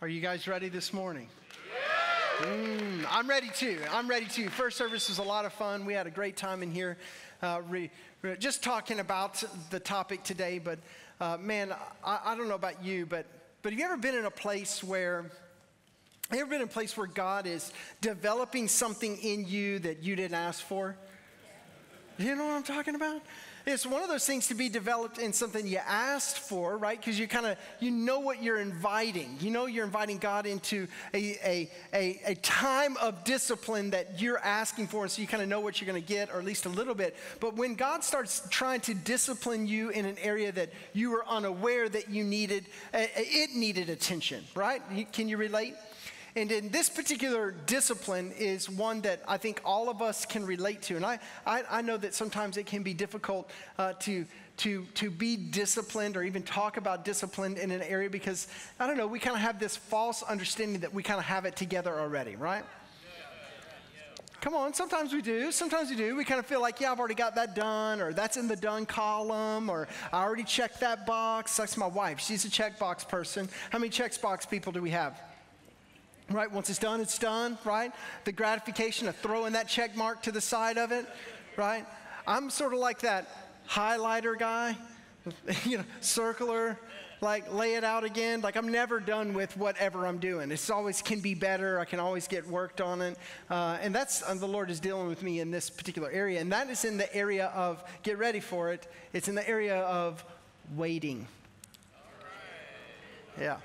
Are you guys ready this morning? Mm, I'm ready too. I'm ready too. First service was a lot of fun. We had a great time in here, uh, re, re, just talking about the topic today. But uh, man, I, I, don't know about you, but but have you ever been in a place where? Have you ever been in a place where God is developing something in you that you didn't ask for? You know what I'm talking about? It's one of those things to be developed in something you asked for, right? Because you kind of you know what you're inviting. You know you're inviting God into a, a, a, a time of discipline that you're asking for, and so you kind of know what you're going to get, or at least a little bit. But when God starts trying to discipline you in an area that you were unaware that you needed, it needed attention, right? Can you relate? And in this particular discipline is one that I think all of us can relate to. And I, I, I know that sometimes it can be difficult uh, to, to, to be disciplined or even talk about discipline in an area because, I don't know, we kind of have this false understanding that we kind of have it together already, right? Come on, sometimes we do. Sometimes we do. We kind of feel like, yeah, I've already got that done, or that's in the done column, or I already checked that box. That's my wife. She's a checkbox person. How many checkbox people do we have? Right? Once it's done, it's done, right? The gratification of throwing that check mark to the side of it, right? I'm sort of like that highlighter guy, you know, circular, like lay it out again. Like I'm never done with whatever I'm doing. It's always can be better. I can always get worked on it. Uh, and that's, uh, the Lord is dealing with me in this particular area. And that is in the area of, get ready for it, it's in the area of waiting. Yeah,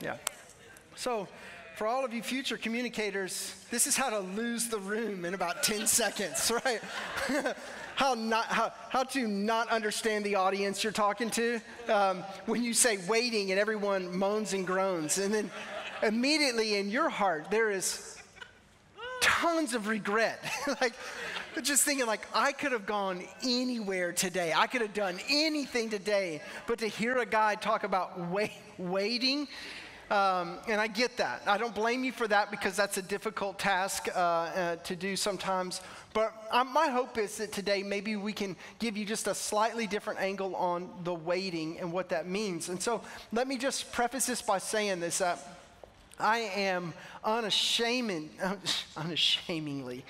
yeah. So, for all of you future communicators, this is how to lose the room in about 10 seconds, right? how, not, how, how to not understand the audience you're talking to um, when you say waiting and everyone moans and groans. And then immediately in your heart, there is tons of regret. like, just thinking like i could have gone anywhere today i could have done anything today but to hear a guy talk about wait, waiting um, and I get that. I don't blame you for that because that's a difficult task uh, uh, to do sometimes. But um, my hope is that today maybe we can give you just a slightly different angle on the waiting and what that means. And so let me just preface this by saying this that I am unashamed, unashamedly,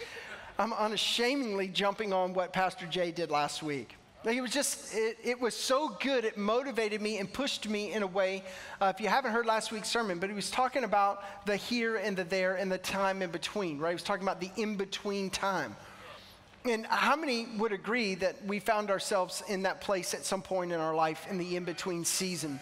I'm unashamedly jumping on what Pastor Jay did last week. Like it was just, it, it, was so good, it motivated me and pushed me in a way. Uh, if you haven't heard last week's sermon, but he was talking about the here and the there and the time in between, right? He was talking about the in between time. And how many would agree that we found ourselves in that place at some point in our life in the in between season?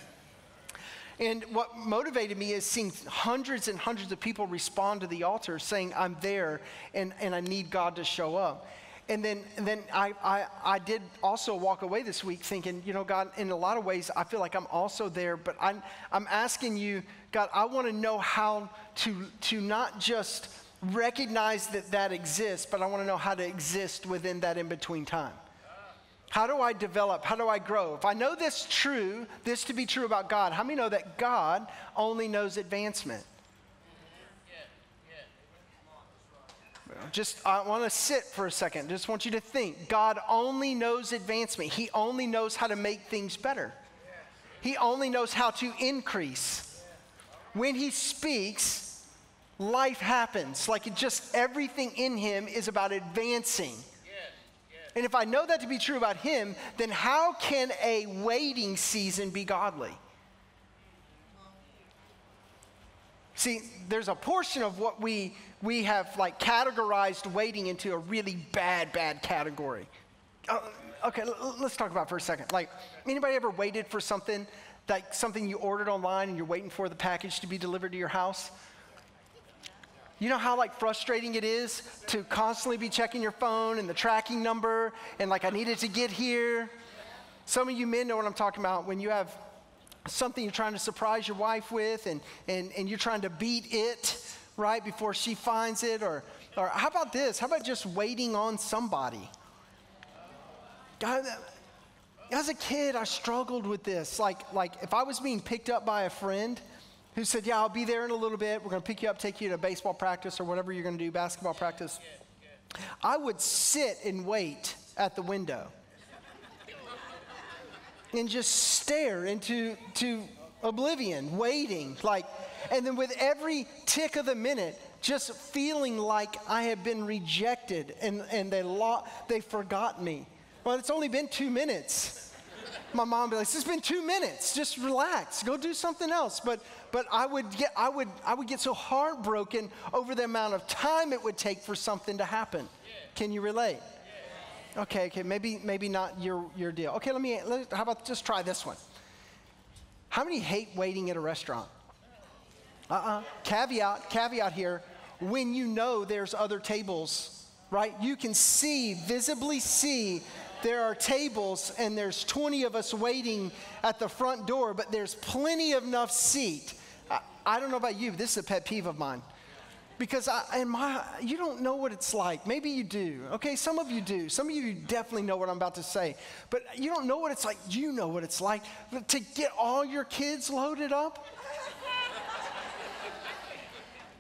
And what motivated me is seeing hundreds and hundreds of people respond to the altar saying, I'm there and, and I need God to show up. And then, and then I, I, I did also walk away this week thinking, you know, God, in a lot of ways, I feel like I'm also there, but I'm, I'm asking you, God, I want to know how to, to not just recognize that that exists, but I want to know how to exist within that in between time. How do I develop? How do I grow? If I know this true, this to be true about God, how many know that God only knows advancement? Just I want to sit for a second. Just want you to think. God only knows advancement. He only knows how to make things better. He only knows how to increase. When he speaks, life happens. Like it just everything in him is about advancing. And if I know that to be true about him, then how can a waiting season be godly? See, there's a portion of what we we have like categorized waiting into a really bad, bad category. Uh, okay, l- let's talk about for a second. Like, anybody ever waited for something, like something you ordered online and you're waiting for the package to be delivered to your house? You know how like frustrating it is to constantly be checking your phone and the tracking number and like I needed to get here. Some of you men know what I'm talking about when you have something you're trying to surprise your wife with and, and, and you're trying to beat it right, before she finds it? Or, or how about this? How about just waiting on somebody? God, as a kid, I struggled with this. Like, like if I was being picked up by a friend who said, Yeah, I'll be there in a little bit. We're going to pick you up, take you to baseball practice or whatever you're going to do, basketball practice. I would sit and wait at the window and just stare into to oblivion, waiting, like, and then with every tick of the minute, just feeling like I have been rejected and, and they, lo- they forgot me. Well, it's only been two minutes. My mom be like, it's been two minutes. Just relax. Go do something else. But, but I, would get, I, would, I would get so heartbroken over the amount of time it would take for something to happen. Can you relate? Okay, okay, maybe, maybe not your, your deal. Okay, let me, let, how about just try this one? How many hate waiting at a restaurant? Uh uh-uh. uh Caveat, caveat here. When you know there's other tables, right? You can see, visibly see, there are tables and there's 20 of us waiting at the front door, but there's plenty of enough seat. I, I don't know about you, this is a pet peeve of mine because I, in my, you don't know what it's like. Maybe you do. Okay, some of you do. Some of you definitely know what I'm about to say. But you don't know what it's like. You know what it's like to get all your kids loaded up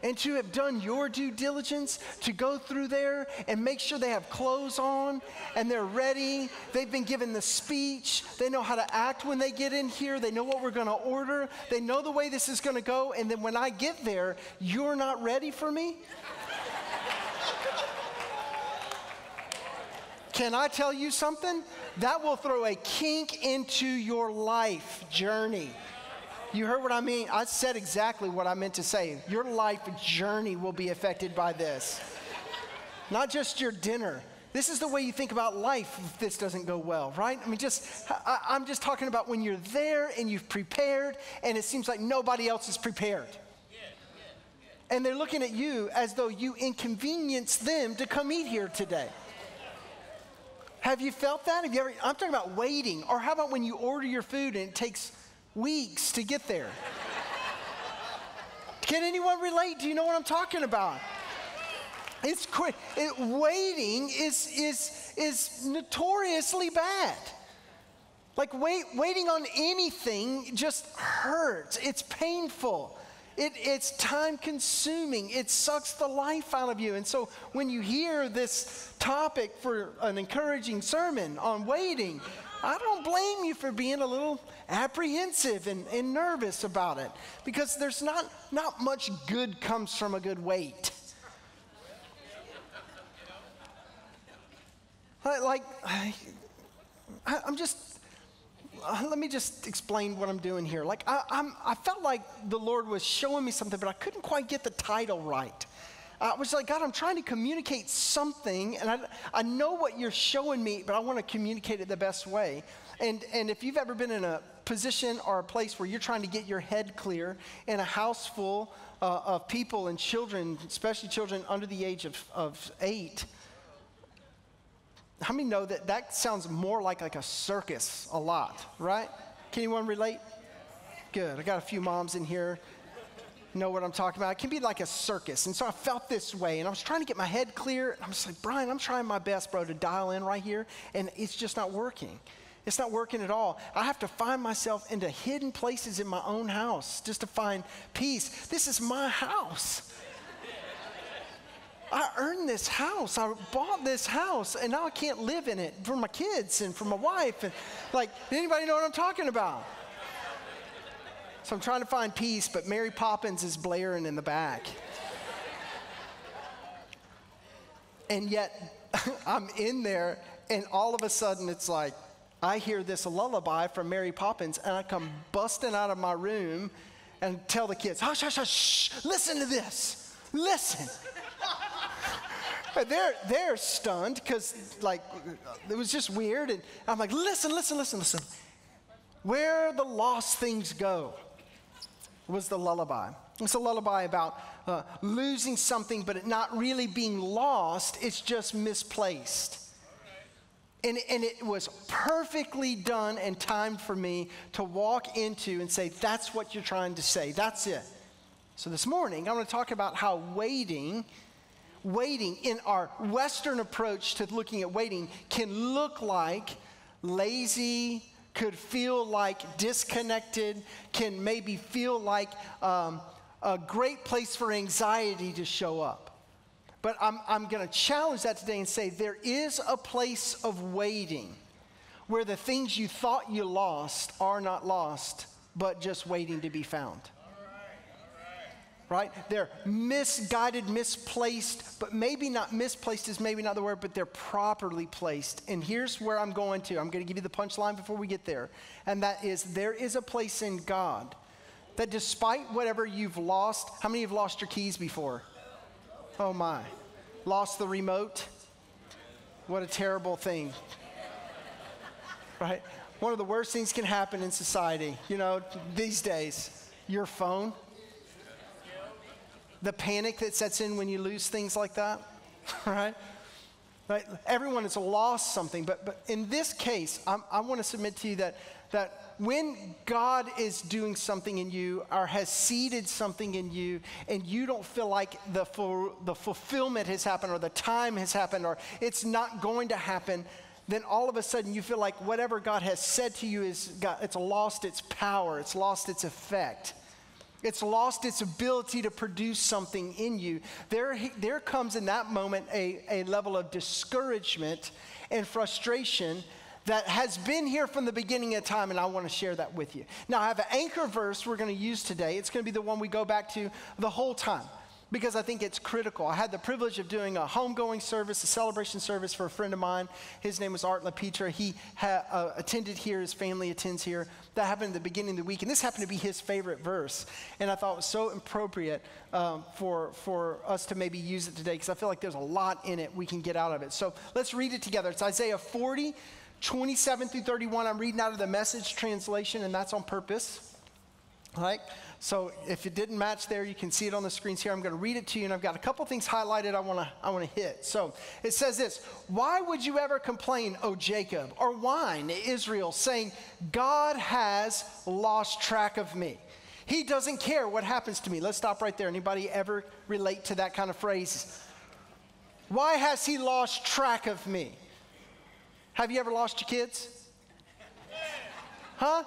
and to have done your due diligence to go through there and make sure they have clothes on and they're ready. They've been given the speech. They know how to act when they get in here. They know what we're going to order. They know the way this is going to go. And then when I get there, you're not ready for me? Can I tell you something? That will throw a kink into your life journey. You heard what I mean? I said exactly what I meant to say. Your life journey will be affected by this. Not just your dinner. This is the way you think about life if this doesn't go well, right? I mean, just, I, I'm just talking about when you're there and you've prepared and it seems like nobody else is prepared. And they're looking at you as though you inconvenience them to come eat here today. Have you felt that? Have you ever, I'm talking about waiting. Or how about when you order your food and it takes weeks to get there. Can anyone relate? Do you know what I'm talking about? It's quick. It, waiting is, is, is notoriously bad. Like wait, waiting on anything just hurts. It's painful. It, it's time consuming. It sucks the life out of you. And so when you hear this topic for an encouraging sermon on waiting, I don't blame you for being a little apprehensive and, and nervous about it because there's not, not much good comes from a good wait. like, I, am just, uh, let me just explain what I'm doing here. Like, I, I'm, I felt like the Lord was showing me something, but I couldn't quite get the title right. I was like, God, I'm trying to communicate something, and I, I know what you're showing me, but I want to communicate it the best way. And, and if you've ever been in a position or a place where you're trying to get your head clear in a house full uh, of people and children, especially children under the age of, of eight, how many know that that sounds more like, like a circus a lot, right? Can anyone relate? Good. I got a few moms in here know what I'm talking about. It can be like a circus. And so I felt this way, and I was trying to get my head clear. I'm just like, Brian, I'm trying my best, bro, to dial in right here, and it's just not working. It's not working at all. I have to find myself into hidden places in my own house just to find peace. This is my house. I earned this house. I bought this house, and now I can't live in it for my kids and for my wife. And like, anybody know what I'm talking about? So I'm trying to find peace, but Mary Poppins is blaring in the back. and yet, I'm in there, and all of a sudden, it's like, I hear this lullaby from Mary Poppins, and I come busting out of my room and tell the kids, hush, hush, hush, listen to this. Listen. they're, they're stunned because, like, it was just weird. And I'm like, listen, listen, listen, listen. Where the lost things go, was the lullaby. It's a lullaby about uh, losing something, but it not really being lost, it's just misplaced. And, and it was perfectly done and timed for me to walk into and say, That's what you're trying to say. That's it. So this morning, I want to talk about how waiting, waiting in our Western approach to looking at waiting can look like lazy, could feel like disconnected, can maybe feel like um, a great place for anxiety to show up. But I'm, I'm going to challenge that today and say there is a place of waiting where the things you thought you lost are not lost, but just waiting to be found. Right? They're misguided, misplaced, but maybe not misplaced is maybe not the word, but they're properly placed. And here's where I'm going to. I'm going to give you the punchline before we get there. And that is there is a place in God that despite whatever you've lost, how many have lost your keys before? Oh my. Lost the remote? What a terrible thing. Right? One of the worst things can happen in society, you know, these days. Your phone. The panic that sets in when you lose things like that, right? Right? Everyone has lost something, but, but in this case, I'm, i want to submit to you that, that when God is doing something in you or has seeded something in you and you don't feel like the, full, the fulfillment has happened or the time has happened or it's not going to happen, then all of a sudden you feel like whatever God has said to you is got, it's lost its power, it's lost its effect. It's lost its ability to produce something in you. There, there comes in that moment a, a level of discouragement and frustration that has been here from the beginning of time, and I want to share that with you. Now, I have an anchor verse we're going to use today. It's going to be the one we go back to the whole time because I think it's critical. I had the privilege of doing a homegoing service, a celebration service for a friend of mine. His name was Art LaPetra. He ha- uh, attended here, his family attends here. That happened at the beginning of the week, and this happened to be his favorite verse. And I thought it was so appropriate um, for, for us to maybe use it today because I feel like there's a lot in it we can get out of it. So let's read it together. It's Isaiah 40. 27 through 31, I'm reading out of the message translation, and that's on purpose. All right? So if it didn't match there, you can see it on the screens here. I'm going to read it to you, and I've got a couple things highlighted I want to I want to hit. So it says this Why would you ever complain, O Jacob, or whine, Israel, saying, God has lost track of me? He doesn't care what happens to me. Let's stop right there. Anybody ever relate to that kind of phrase? Why has he lost track of me? Have you ever lost your kids? Huh?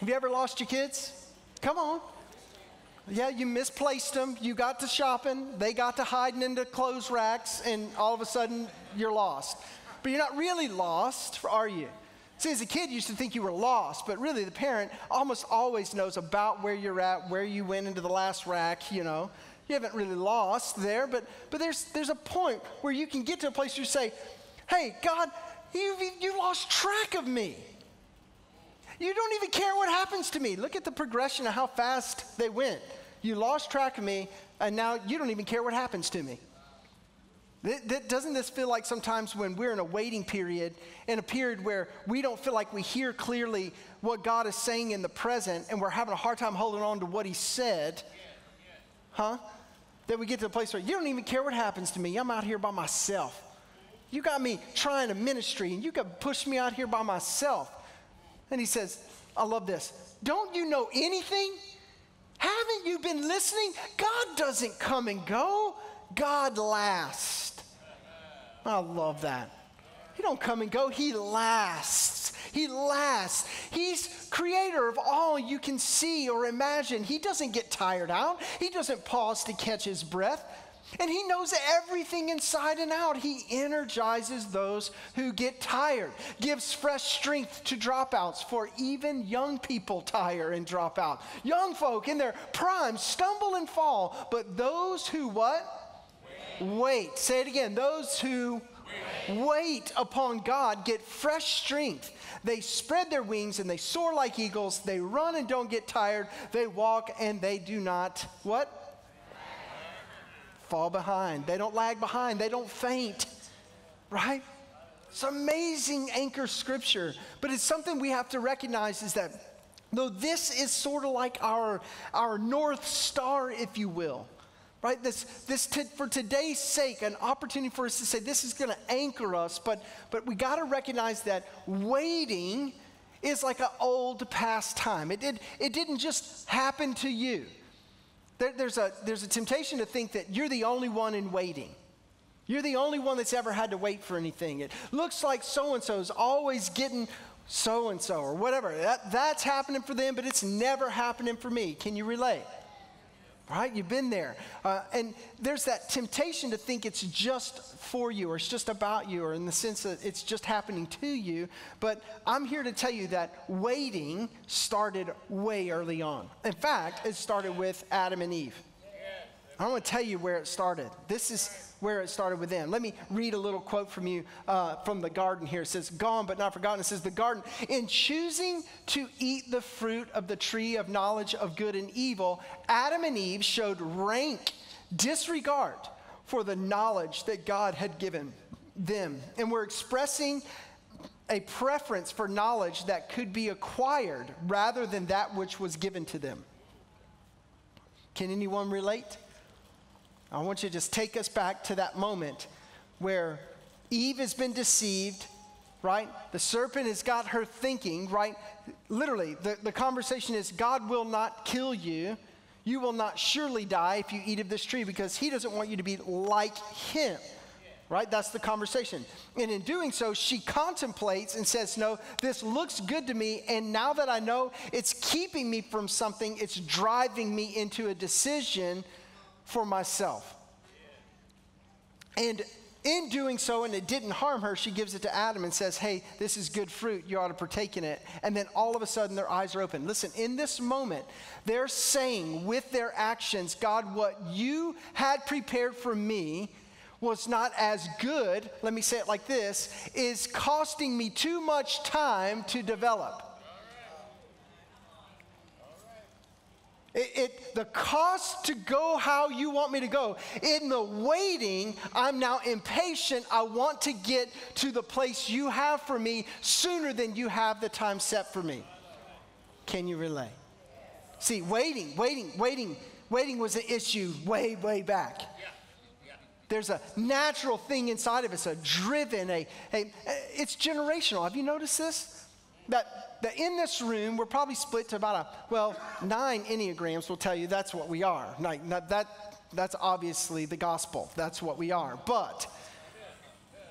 Have you ever lost your kids? Come on. Yeah, you misplaced them. You got to shopping. They got to hiding into clothes racks, and all of a sudden you're lost. But you're not really lost, are you? See, as a kid, you used to think you were lost, but really the parent almost always knows about where you're at, where you went into the last rack, you know. You haven't really lost there, but, but there's, there's a point where you can get to a place where you say, hey, God, you, you lost track of me. You don't even care what happens to me. Look at the progression of how fast they went. You lost track of me, and now you don't even care what happens to me. Doesn't this feel like sometimes when we're in a waiting period, in a period where we don't feel like we hear clearly what God is saying in the present, and we're having a hard time holding on to what He said? Huh? that we get to a place where you don't even care what happens to me. I'm out here by myself. You got me trying a ministry and you got push me out here by myself. And he says, I love this. Don't you know anything? Haven't you been listening? God doesn't come and go. God lasts. I love that. He don't come and go, he lasts. He lasts. He's creator of all you can see or imagine. He doesn't get tired out. He doesn't pause to catch his breath. And he knows everything inside and out. He energizes those who get tired, gives fresh strength to dropouts, for even young people tire and drop out. Young folk in their prime stumble and fall, but those who what? Wait. Wait. Say it again. Those who wait upon God, get fresh strength. They spread their wings and they soar like eagles. They run and don't get tired. They walk and they do not what? Fall behind. They don't lag behind. They don't faint. Right? It's amazing anchor scripture, but it's something we have to recognize is that though this is sort of like our, our North Star, if you will, right? This, this t- for today's sake, an opportunity for us to say this is going to anchor us, but, but we got to recognize that waiting is like an old past time. It, did, it didn't just happen to you. There, there's, a, there's a temptation to think that you're the only one in waiting. You're the only one that's ever had to wait for anything. It looks like so and so is always getting so and so or whatever. That, that's happening for them, but it's never happening for me. Can you relate? Right? You've been there. Uh, and there's that temptation to think it's just for you or it's just about you or in the sense that it's just happening to you. But I'm here to tell you that waiting started way early on. In fact, it started with Adam and Eve. I want to tell you where it started. This is where it started with them. Let me read a little quote from you uh, from the garden here. It says, Gone but not forgotten. It says, The garden, in choosing to eat the fruit of the tree of knowledge of good and evil, Adam and Eve showed rank disregard for the knowledge that God had given them. And were expressing a preference for knowledge that could be acquired rather than that which was given to them. Can anyone relate? I want you to just take us back to that moment where Eve has been deceived, right? The serpent has got her thinking, right? Literally, the, the conversation is God will not kill you. You will not surely die if you eat of this tree because he doesn't want you to be like him. Right? That's the conversation. And in doing so, she contemplates and says, No, this looks good to me. And now that I know it's keeping me from something, it's driving me into a decision for myself. And in doing so, and it didn't harm her, she gives it to Adam and says, Hey, this is good fruit. You ought to partake in it. And then all of a sudden, their eyes are open. Listen, in this moment, they're saying with their actions, God, what you had prepared for me was not as good, let me say it like this, is costing me too much time to develop. It, it, the cost to go how you want me to go. In the waiting, I'm now impatient. I want to get to the place you have for me sooner than you have the time set for me. Can you relate? See, waiting, waiting, waiting, waiting was an issue way, way back. There's a natural thing inside of us, a driven, a, a it's generational. Have you noticed this? That that in this room, we're probably split to about a, well, nine Enneagrams will tell you that's what we are. Like, that, that's obviously the gospel. That's what we are. But,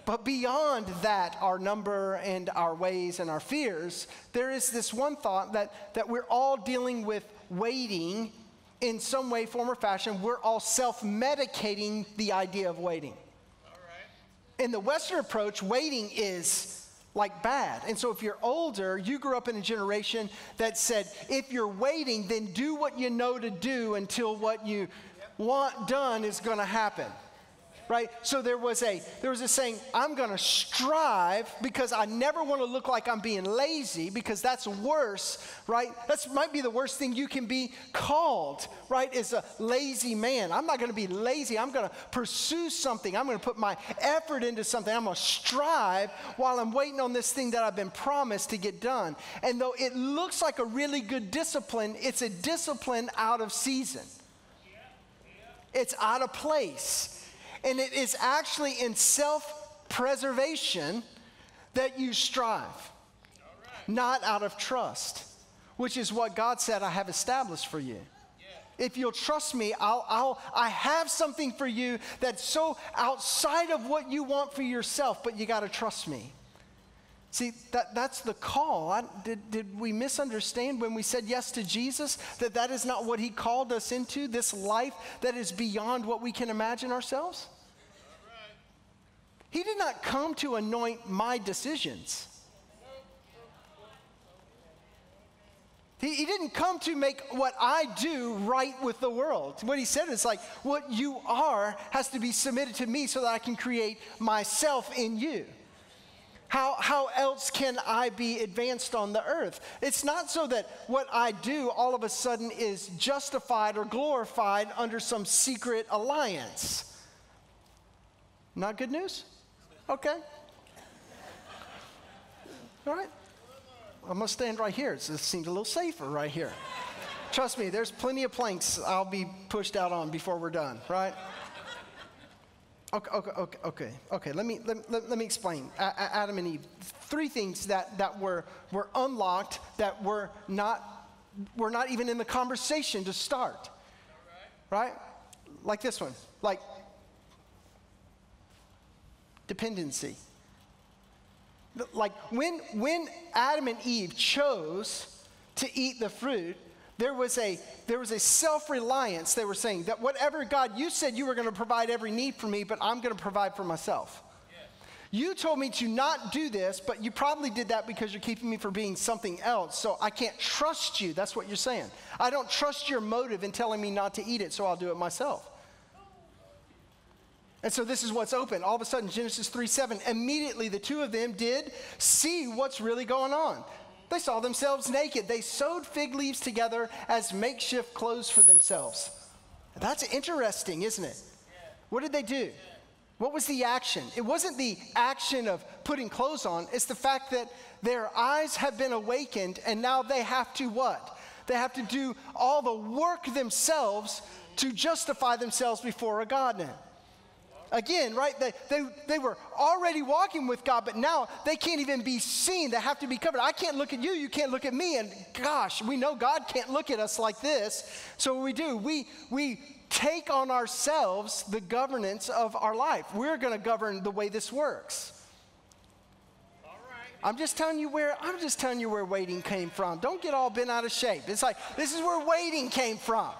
but beyond that, our number and our ways and our fears, there is this one thought that, that we're all dealing with waiting in some way, form, or fashion. We're all self medicating the idea of waiting. In the Western approach, waiting is like bad. And so if you're older, you grew up in a generation that said, if you're waiting, then do what you know to do until what you want done is going to happen right? So there was a there was a saying, I'm going to strive because I never want to look like I'm being lazy because that's worse, right? That might be the worst thing you can be called, right? Is a lazy man. I'm not going to be lazy. I'm going to pursue something. I'm going to put my effort into something. I'm going to strive while I'm waiting on this thing that I've been promised to get done. And though it looks like a really good discipline, it's a discipline out of season. It's out of place. And it is actually in self preservation that you strive, right. not out of trust, which is what God said I have established for you. If you'll trust me, I'll, I'll, I have something for you that's so outside of what you want for yourself, but you got to trust me. See, that, that's the call. I, did, did we misunderstand when we said yes to Jesus that that is not what he called us into, this life that is beyond what we can imagine ourselves? He did not come to anoint my decisions. He, he, didn't come to make what I do right with the world. What he said is like, what you are has to be submitted to me so that I can create myself in you. How, how else can I be advanced on the earth? It's not so that what I do all of a sudden is justified or glorified under some secret alliance. Not good news? Okay. All right. I'm going to stand right here. It seems a little safer right here. Trust me, there's plenty of planks I'll be pushed out on before we're done, right? Okay, okay, okay, okay. Let, me, let, let, let me explain. A- Adam and Eve, three things that, that were, were unlocked that were not, were not even in the conversation to start, right? Like this one. Like dependency. Like when, when Adam and Eve chose to eat the fruit, there was a there was a self-reliance. They were saying that whatever god you said you were going to provide every need for me but i'm going to provide for myself. You told me to not do this but you probably did that because you're keeping me from being something else so i can't trust you. That's what you're saying. I don't trust your motive in telling me not to eat it so i'll do it myself. And so this is what's open. All of a sudden, Genesis 3 7, immediately the two of them did see what's really going on. They saw themselves naked. They sewed fig leaves together as makeshift clothes for themselves. That's interesting, isn't it? What did they do? What was the action? It wasn't the action of putting clothes on, it's the fact that their eyes have been awakened and now they have to what? They have to do all the work themselves to justify themselves before a God now. Again, right? They, they, they were already walking with God, but now they can't even be seen. They have to be covered. I can't look at you, you can't look at me. And gosh, we know God can't look at us like this. So what we do, we, we take on ourselves the governance of our life. We're going to govern the way this works. I'm just telling you where I'm just telling you where waiting came from. Don't get all bent out of shape. It's like this is where waiting came from.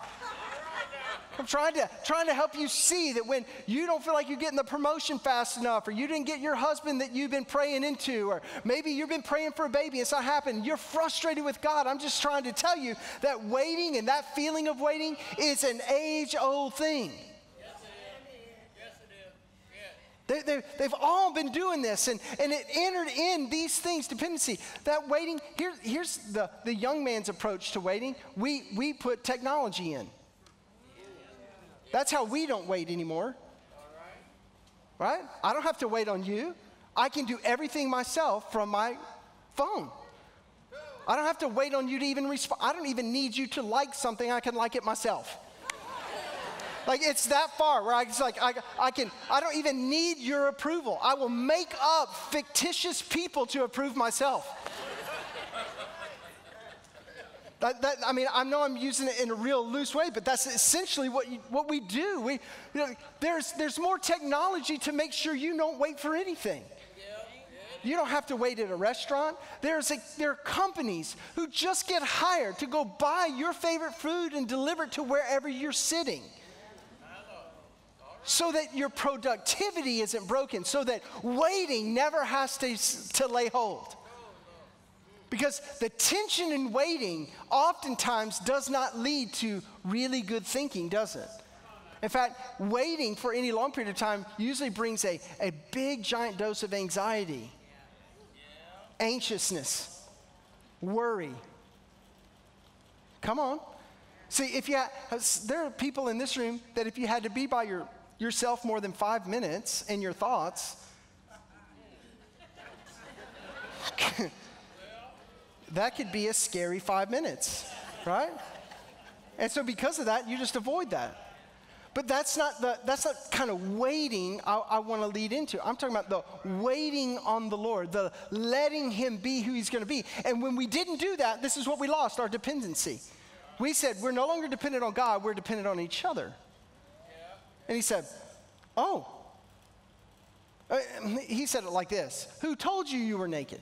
I'm trying to, trying to help you see that when you don't feel like you're getting the promotion fast enough, or you didn't get your husband that you've been praying into, or maybe you've been praying for a baby, and it's not happening, you're frustrated with God. I'm just trying to tell you that waiting and that feeling of waiting is an age old thing. They, they, they've all been doing this, and, and it entered in these things dependency. That waiting, here, here's the, the young man's approach to waiting. We, we put technology in. That's how we don't wait anymore. Right? I don't have to wait on you. I can do everything myself from my phone. I don't have to wait on you to even respond. I don't even need you to like something. I can like it myself. like it's that far where I it's like I, I can I don't even need your approval. I will make up fictitious people to approve myself. That, that, I mean, I know I'm using it in a real loose way, but that's essentially what, you, what we do. We, you know, there's, there's more technology to make sure you don't wait for anything. You don't have to wait at a restaurant. There's a, there are companies who just get hired to go buy your favorite food and deliver it to wherever you're sitting. So that your productivity isn't broken, so that waiting never has to, to lay hold. Because the tension in waiting oftentimes does not lead to really good thinking, does it? In fact, waiting for any long period of time usually brings a, a big, giant dose of anxiety, anxiousness, worry. Come on. See, if you had, there are people in this room that if you had to be by your, yourself more than five minutes in your thoughts, that could be a scary five minutes, right? And so because of that, you just avoid that. But that's not the that's not kind of waiting I, I want to lead into. I'm talking about the waiting on the Lord, the letting Him be who He's going to be. And when we didn't do that, this is what we lost: our dependency. We said we're no longer dependent on God; we're dependent on each other. And He said, "Oh." Uh, he said it like this: "Who told you you were naked?"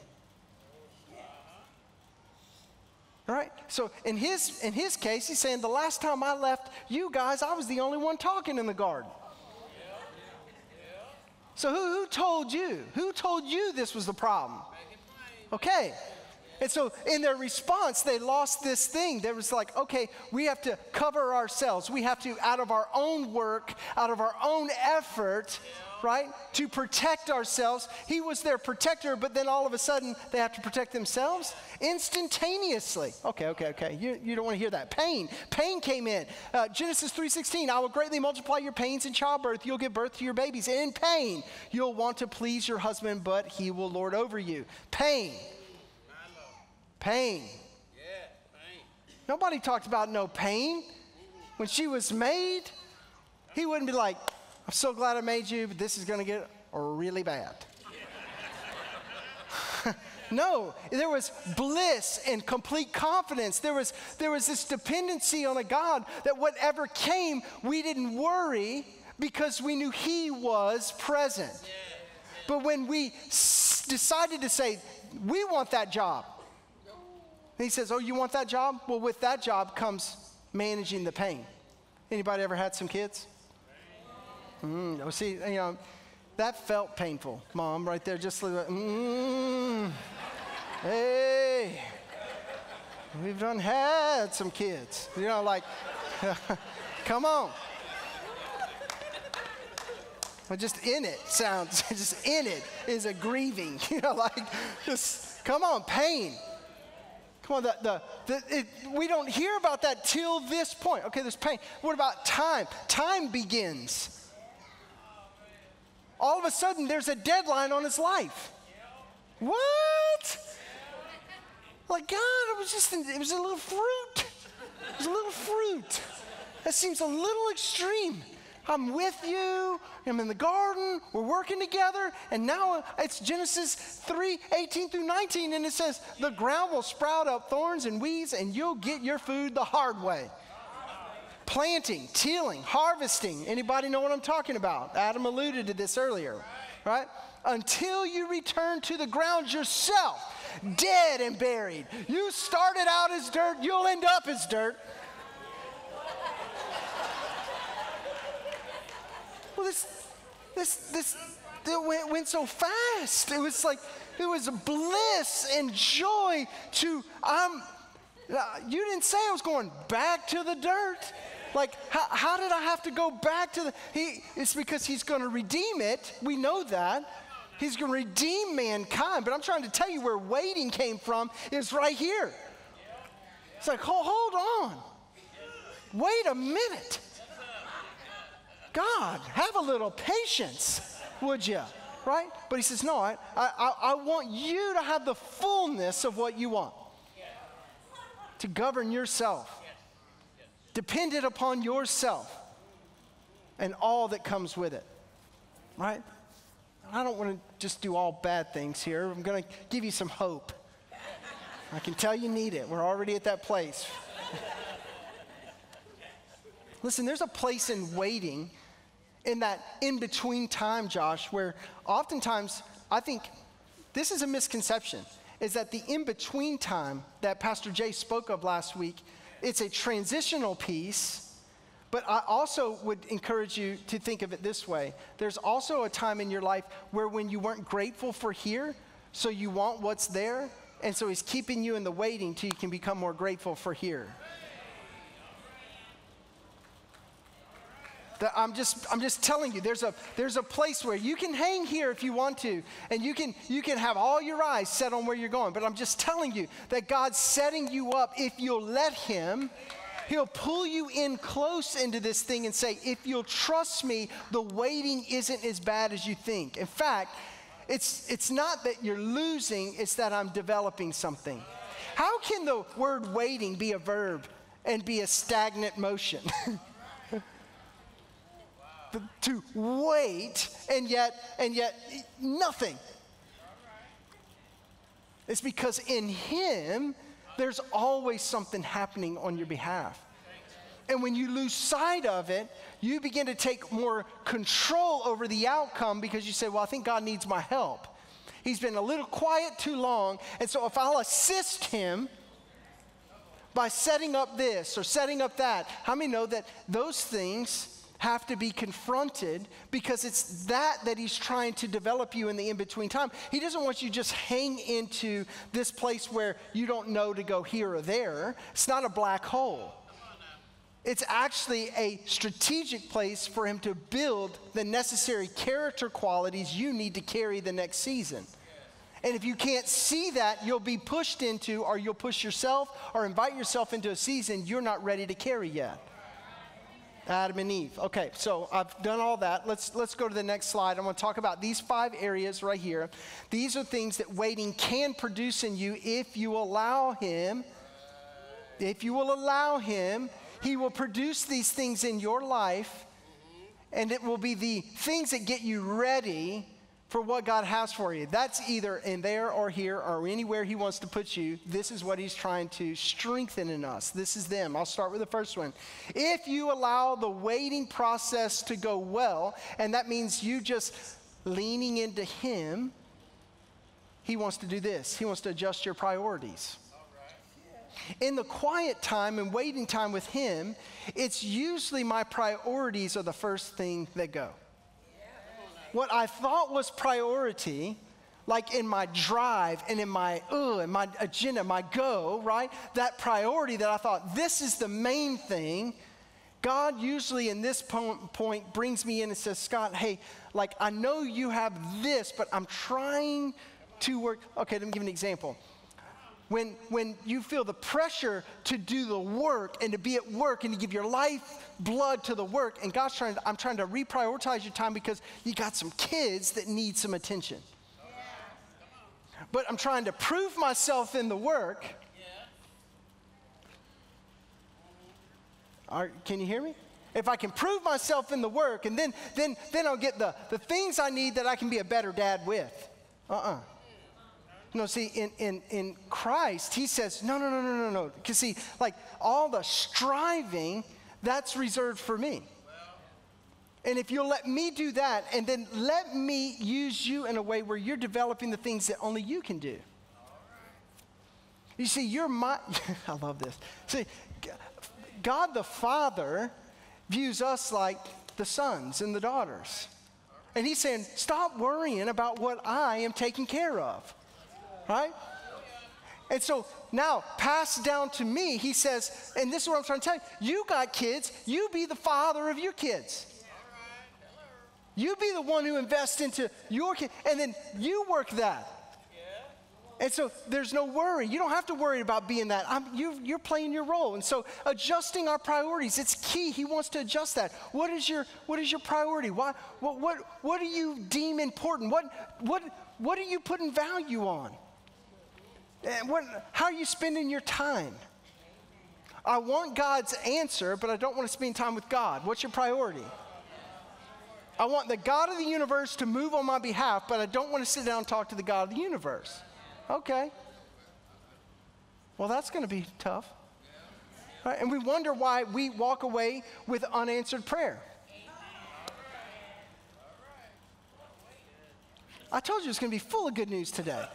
Right? So in his, in his case, he's saying, the last time I left you guys, I was the only one talking in the garden. So who, who told you? Who told you this was the problem? Okay. And so in their response, they lost this thing. They was like, okay, we have to cover ourselves. We have to, out of our own work, out of our own effort, right, to protect ourselves. He was their protector, but then all of a sudden they have to protect themselves instantaneously. Okay, okay, okay. You, you don't want to hear that. Pain. Pain came in. Uh, Genesis 3.16, I will greatly multiply your pains in childbirth. You'll give birth to your babies. In pain, you'll want to please your husband, but he will lord over you. Pain. Pain. yeah Nobody talked about no pain. When she was made, he wouldn't be like, I'm so glad I made you, but this is going to get really bad. no, there was bliss and complete confidence. There was, there was this dependency on a God that whatever came, we didn't worry because we knew He was present. But when we s- decided to say, we want that job, he says, Oh, you want that job? Well, with that job comes managing the pain. Anybody ever had some kids? Mm, oh, see, you know, that felt painful, mom, right there, just like, mm, hey, we've done had some kids. You know, like, come on. But just in it sounds, just in it is a grieving. You know, like, just come on, pain. Come on, the, the, the it, we don't hear about that till this point. Okay, there's pain. What about time? Time begins. All of a sudden, there's a deadline on his life. What? Like, God, it was just, it was a little fruit. It was a little fruit. That seems a little extreme. I'm with you. I'm in the garden. We're working together. And now it's Genesis 3 18 through 19. And it says, The ground will sprout up thorns and weeds, and you'll get your food the hard way. Planting, tilling, harvesting. Anybody know what I'm talking about? Adam alluded to this earlier, right? Until you return to the ground yourself, dead and buried. You started out as dirt, you'll end up as dirt. Well, this, this, this, it went, went so fast. It was like, it was bliss and joy to, I'm, uh, you didn't say I was going back to the dirt. Like, how, how did I have to go back to the, he, it's because he's going to redeem it. We know that. He's going to redeem mankind. But I'm trying to tell you where waiting came from is right here. It's like, hold, hold on. Wait a minute. God, have a little patience, would you? Right? But he says, No, I, I, I want you to have the fullness of what you want, to govern yourself, dependent upon yourself and all that comes with it. Right? I don't want to just do all bad things here. I'm going to give you some hope. I can tell you need it. We're already at that place. Listen, there's a place in waiting in that in between time, Josh, where oftentimes I think this is a misconception is that the in between time that Pastor Jay spoke of last week, it's a transitional piece. But I also would encourage you to think of it this way. There's also a time in your life where when you weren't grateful for here, so you want what's there, and so he's keeping you in the waiting till you can become more grateful for here. I'm just, I'm just telling you, there's a, there's a place where you can hang here if you want to, and you can, you can have all your eyes set on where you're going. But I'm just telling you that God's setting you up if you'll let Him. He'll pull you in close into this thing and say, if you'll trust me, the waiting isn't as bad as you think. In fact, it's, it's not that you're losing, it's that I'm developing something. How can the word waiting be a verb and be a stagnant motion? to wait and yet and yet nothing. It's because in him there's always something happening on your behalf. And when you lose sight of it, you begin to take more control over the outcome because you say, Well, I think God needs my help. He's been a little quiet too long. And so if I'll assist him by setting up this or setting up that, how many know that those things have to be confronted because it's that that he's trying to develop you in the in between time. He doesn't want you just hang into this place where you don't know to go here or there. It's not a black hole. It's actually a strategic place for him to build the necessary character qualities you need to carry the next season. And if you can't see that, you'll be pushed into, or you'll push yourself or invite yourself into a season you're not ready to carry yet. Adam and Eve. Okay, so I've done all that. Let's, let's go to the next slide. I'm going to talk about these five areas right here. These are things that waiting can produce in you if you allow Him. If you will allow Him, He will produce these things in your life, and it will be the things that get you ready for what God has for you. That's either in there or here or anywhere He wants to put you. This is what He's trying to strengthen in us. This is them. I'll start with the first one. If you allow the waiting process to go well, and that means you just leaning into Him, He wants to do this. He wants to adjust your priorities. In the quiet time and waiting time with Him, it's usually my priorities are the first thing that go. What I thought was priority, like in my drive and in my uh, in my agenda, my go, right? That priority that I thought this is the main thing. God usually in this point brings me in and says, Scott, hey, like I know you have this, but I'm trying to work. Okay, let me give an example when, when you feel the pressure to do the work and to be at work and to give your life blood to the work, and God's trying to, I'm trying to reprioritize your time because you got some kids that need some attention. But I'm trying to prove myself in the work. Are, can you hear me? If I can prove myself in the work, and then, then, then I'll get the, the things I need that I can be a better dad with. Uh uh no, see, in, in, in Christ, he says, no, no, no, no, no, no. Because, see, like all the striving, that's reserved for me. And if you'll let me do that, and then let me use you in a way where you're developing the things that only you can do. You see, you're my, I love this. See, God the Father views us like the sons and the daughters. And he's saying, stop worrying about what I am taking care of right? And so now, passed down to me, he says, and this is what I'm trying to tell you you got kids, you be the father of your kids. You be the one who invests into your kid, and then you work that. And so there's no worry. You don't have to worry about being that. you, are playing your role. And so adjusting our priorities, it's key. He wants to adjust that. What is your, what is your priority? Why, what, what, what do you deem important? What, what, what are you putting value on? And what, how are you spending your time? I want God's answer, but I don't want to spend time with God. What's your priority? I want the God of the universe to move on my behalf, but I don't want to sit down and talk to the God of the universe. Okay. Well, that's going to be tough. Right? And we wonder why we walk away with unanswered prayer. I told you it's going to be full of good news today.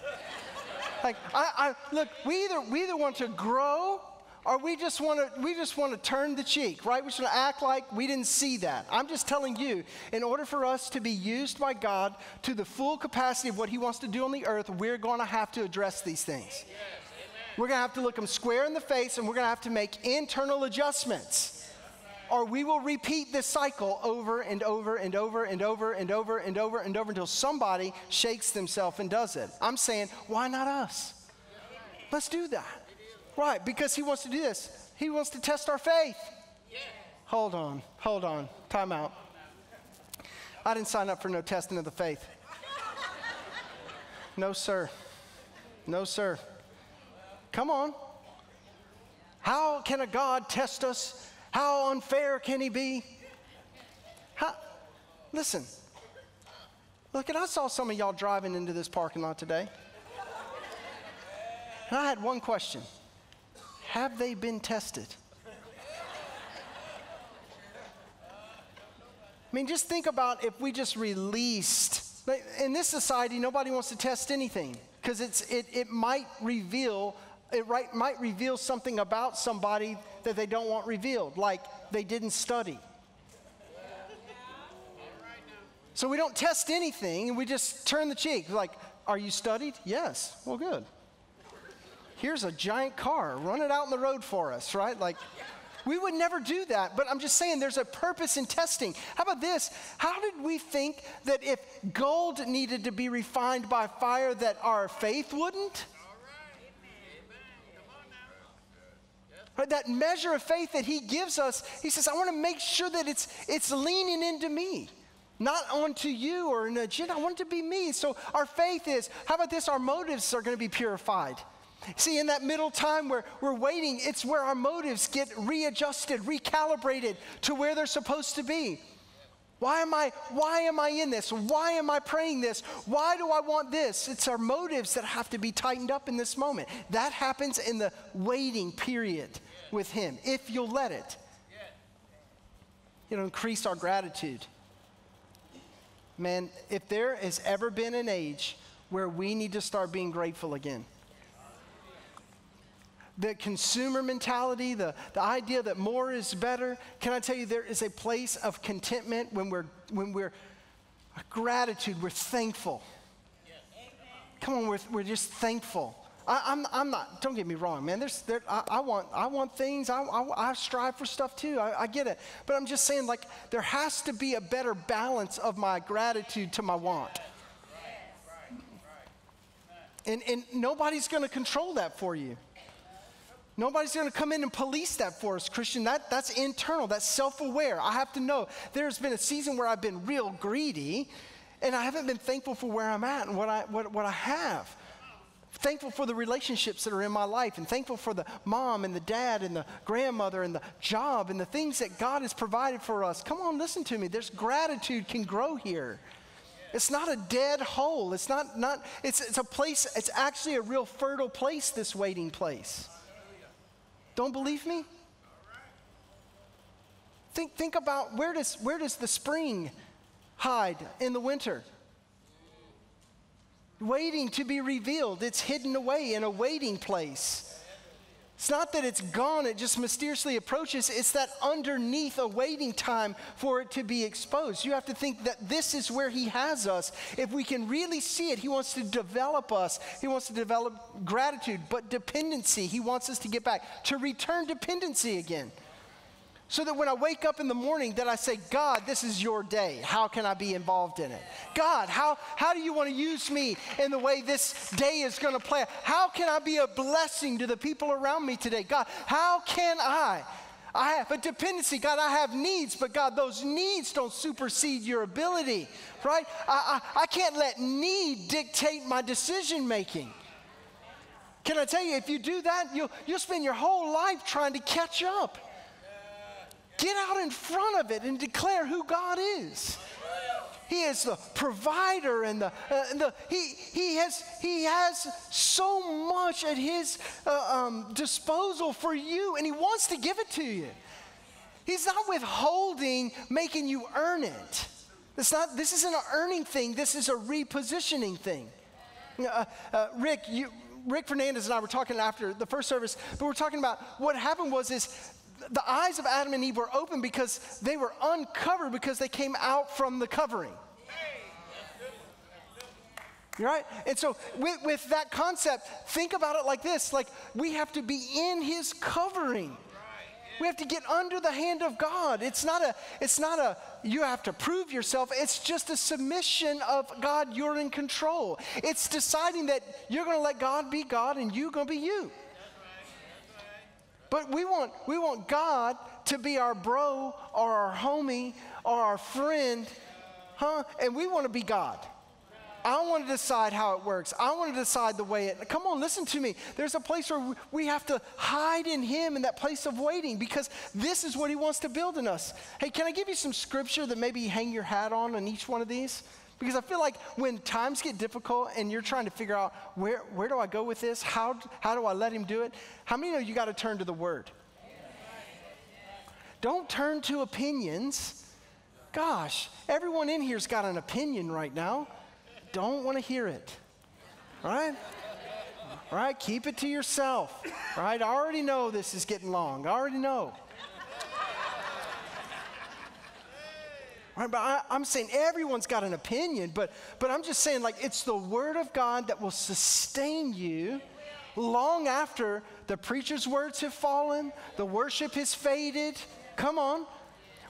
Like, I, I, look, we either, we either want to grow or we just want to we just want to turn the cheek right? We just want to act like we didn't see that. I'm just telling you in order for us to be used by god to the full capacity of what he wants to do on the earth we're going to have to address these things. Yes, we're going to have to look them square in the face and we're going to have to make internal adjustments or we will repeat this cycle over and over and over and over and over and over and over until somebody shakes themselves and does it. I'm saying, why not us? Let's do that. Right, because he wants to do this. He wants to test our faith. Hold on, hold on, time out. I didn't sign up for no testing of the faith. No, sir. No, sir. Come on. How can a God test us how unfair can he be? How, listen, look, and I saw some of y'all driving into this parking lot today. And I had one question Have they been tested? I mean, just think about if we just released. In this society, nobody wants to test anything because it, it might reveal it right, might reveal something about somebody that they don't want revealed, like they didn't study. So we don't test anything and we just turn the cheek. Like, are you studied? Yes. Well, good. Here's a giant car. Run it out in the road for us, right? Like, we would never do that, but I'm just saying there's a purpose in testing. How about this? How did we think that if gold needed to be refined by fire, that our faith wouldn't? Right, that measure of faith that he gives us, he says, I want to make sure that it's, it's leaning into me, not onto you or an agenda. I want it to be me. So our faith is, how about this? Our motives are going to be purified. See, in that middle time where we're waiting, it's where our motives get readjusted, recalibrated to where they're supposed to be. Why am I why am I in this? Why am I praying this? Why do I want this? It's our motives that have to be tightened up in this moment. That happens in the waiting period with him if you'll let it. It'll increase our gratitude. Man, if there has ever been an age where we need to start being grateful again, the consumer mentality, the, the idea that more is better. Can I tell you, there is a place of contentment when we're, when we're gratitude, we're thankful. Come on, we're, we're just thankful. I, am I'm, I'm not, don't get me wrong, man. There's, there, I, I want, I want things, I, I, I strive for stuff too. I, I get it. But I'm just saying, like, there has to be a better balance of my gratitude to my want. And, and nobody's going to control that for you. Nobody's going to come in and police that for us, Christian. That, that's internal, that's self aware. I have to know there's been a season where I've been real greedy and I haven't been thankful for where I'm at and what I, what, what I have thankful for the relationships that are in my life and thankful for the mom and the dad and the grandmother and the job and the things that God has provided for us. Come on, listen to me. There's gratitude can grow here. It's not a dead hole. It's not, not it's, it's a place, it's actually a real fertile place, this waiting place. Don't believe me? Think, think about where does, where does the spring hide in the winter? Waiting to be revealed. It's hidden away in a waiting place. It's not that it's gone, it just mysteriously approaches. It's that underneath a waiting time for it to be exposed. You have to think that this is where He has us. If we can really see it, He wants to develop us. He wants to develop gratitude, but dependency. He wants us to get back, to return dependency again. So that when I wake up in the morning, that I say, God, this is your day. How can I be involved in it? God, how, how do you want to use me in the way this day is going to play? How can I be a blessing to the people around me today? God, how can I? I have a dependency. God, I have needs, but God, those needs don't supersede your ability, right? I, I, I can't let need dictate my decision making. Can I tell you, if you do that, you'll, you'll spend your whole life trying to catch up. Get out in front of it and declare who God is. He is the provider and the, uh, and the he, he, has, he has so much at his uh, um, disposal for you, and he wants to give it to you. He's not withholding, making you earn it. It's not, this isn't an earning thing, this is a repositioning thing. Uh, uh, Rick, you, Rick Fernandez and I were talking after the first service, but we're talking about what happened was is the eyes of Adam and Eve were open because they were uncovered because they came out from the covering. Right? And so, with, with that concept, think about it like this like, we have to be in his covering. We have to get under the hand of God. It's not a, it's not a, you have to prove yourself. It's just a submission of God, you're in control. It's deciding that you're going to let God be God and you're going to be you. But we want, we want God to be our bro or our homie or our friend, huh? And we want to be God. I want to decide how it works. I want to decide the way it. Come on, listen to me. There's a place where we have to hide in Him in that place of waiting because this is what He wants to build in us. Hey, can I give you some scripture that maybe hang your hat on on each one of these? Because I feel like when times get difficult and you're trying to figure out where, where do I go with this? How, how do I let him do it? How many know you got to turn to the word? Don't turn to opinions. Gosh, everyone in here's got an opinion right now. Don't want to hear it. Right? Right? Keep it to yourself. Right? I already know this is getting long. I already know. Right? But I, I'm saying everyone's got an opinion, but, but I'm just saying, like, it's the Word of God that will sustain you long after the preacher's words have fallen, the worship has faded. Come on.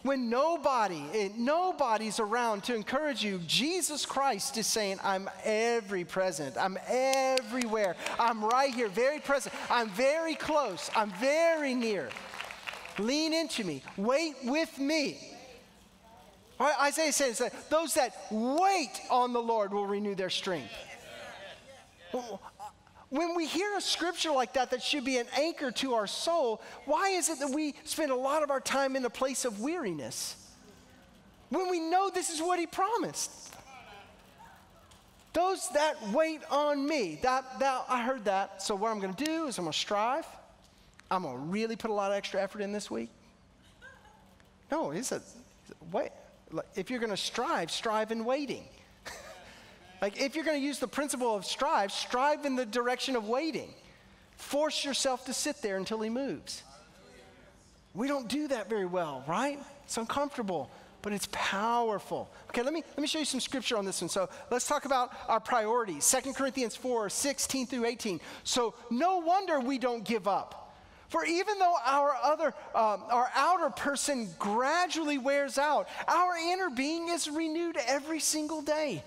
When nobody, eh, nobody's around to encourage you, Jesus Christ is saying, I'm every present. I'm everywhere. I'm right here, very present. I'm very close. I'm very near. Lean into me. Wait with me. Isaiah says that those that wait on the Lord will renew their strength. When we hear a scripture like that, that should be an anchor to our soul, why is it that we spend a lot of our time in a place of weariness? When we know this is what he promised. Those that wait on me, that, that I heard that. So what I'm going to do is I'm going to strive. I'm going to really put a lot of extra effort in this week. No, he said, wait, if you're going to strive, strive in waiting. like if you're going to use the principle of strive, strive in the direction of waiting. Force yourself to sit there until he moves. We don't do that very well, right? It's uncomfortable, but it's powerful. Okay, let me, let me show you some scripture on this one. So let's talk about our priorities. 2 Corinthians 4 16 through 18. So no wonder we don't give up. For even though our other, um, our outer person gradually wears out, our inner being is renewed every single day.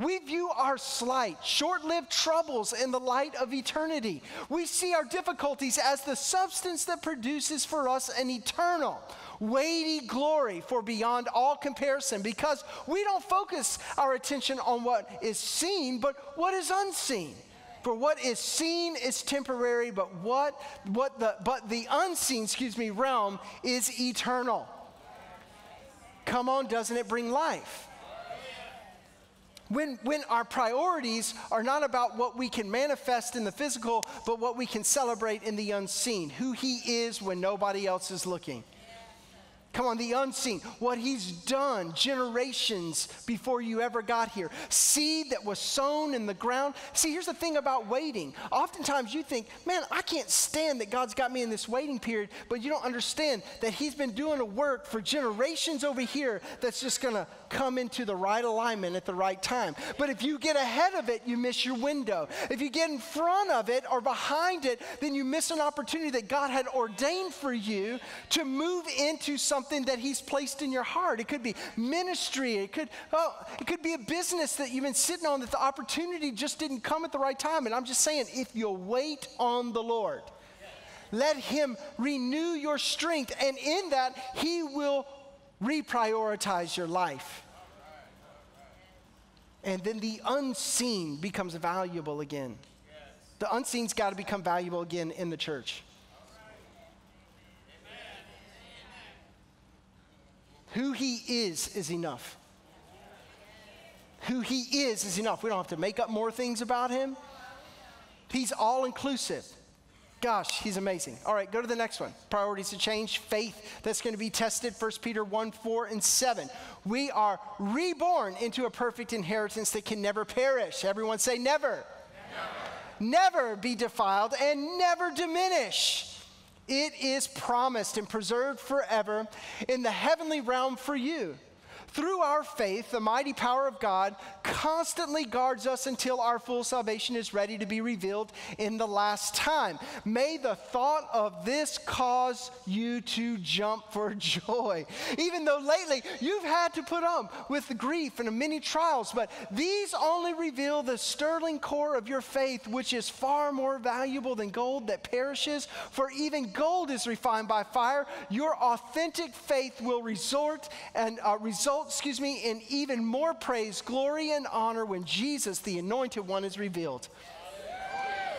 We view our slight, short lived troubles in the light of eternity. We see our difficulties as the substance that produces for us an eternal, weighty glory for beyond all comparison because we don't focus our attention on what is seen, but what is unseen. For what is seen is temporary, but what, what the, but the unseen, excuse me, realm is eternal. Come on, doesn't it bring life? When, when our priorities are not about what we can manifest in the physical, but what we can celebrate in the unseen, who He is when nobody else is looking. Come on, the unseen, what he's done generations before you ever got here. Seed that was sown in the ground. See, here's the thing about waiting. Oftentimes you think, man, I can't stand that God's got me in this waiting period, but you don't understand that he's been doing a work for generations over here that's just gonna come into the right alignment at the right time. But if you get ahead of it, you miss your window. If you get in front of it or behind it, then you miss an opportunity that God had ordained for you to move into something that He's placed in your heart. It could be ministry, it could, oh, it could be a business that you've been sitting on that the opportunity just didn't come at the right time. And I'm just saying, if you'll wait on the Lord, let Him renew your strength, and in that, He will reprioritize your life. And then the unseen becomes valuable again. The unseen's got to become valuable again in the church. Who he is is enough. Who he is is enough. We don't have to make up more things about him. He's all inclusive. Gosh, he's amazing. All right, go to the next one. Priorities to change, faith that's going to be tested. 1 Peter 1 4 and 7. We are reborn into a perfect inheritance that can never perish. Everyone say, never. Never, never be defiled and never diminish. It is promised and preserved forever in the heavenly realm for you. Through our faith, the mighty power of God constantly guards us until our full salvation is ready to be revealed in the last time. May the thought of this cause you to jump for joy. Even though lately you've had to put up with the grief and many trials, but these only reveal the sterling core of your faith, which is far more valuable than gold that perishes. For even gold is refined by fire. Your authentic faith will resort and uh, result excuse me, in even more praise, glory, and honor when Jesus, the anointed one, is revealed.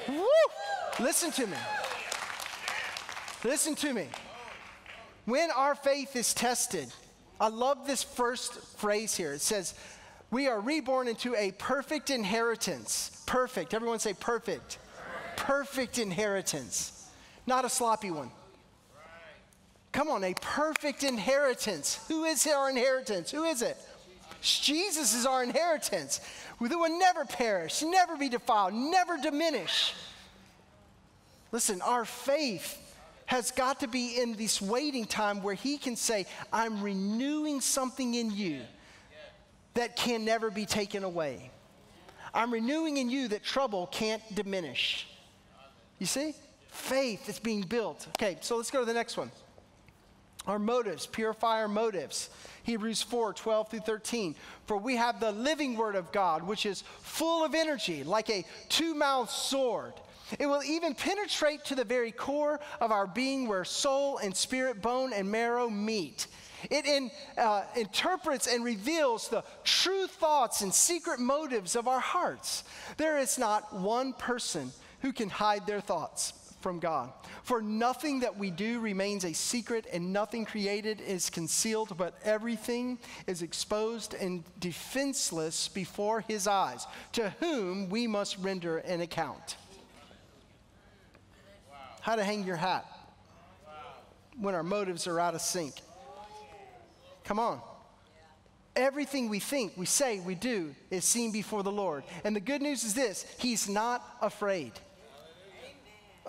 Woo! Listen to me. Listen to me. When our faith is tested, I love this first phrase here. It says, We are reborn into a perfect inheritance. Perfect. Everyone say perfect. Perfect inheritance, not a sloppy one. Come on, a perfect inheritance. Who is our inheritance? Who is it? Jesus is our inheritance. That will never perish, never be defiled, never diminish. Listen, our faith has got to be in this waiting time where He can say, I'm renewing something in you that can never be taken away. I'm renewing in you that trouble can't diminish. You see? Faith is being built. Okay, so let's go to the next one. Our motives, purify our motives. Hebrews 4 12 through 13. For we have the living word of God, which is full of energy, like a two mouthed sword. It will even penetrate to the very core of our being, where soul and spirit, bone and marrow meet. It in, uh, interprets and reveals the true thoughts and secret motives of our hearts. There is not one person who can hide their thoughts from God. For nothing that we do remains a secret, and nothing created is concealed, but everything is exposed and defenseless before His eyes, to whom we must render an account. Wow. How to hang your hat wow. when our motives are out of sync. Come on. Everything we think, we say, we do is seen before the Lord. And the good news is this He's not afraid.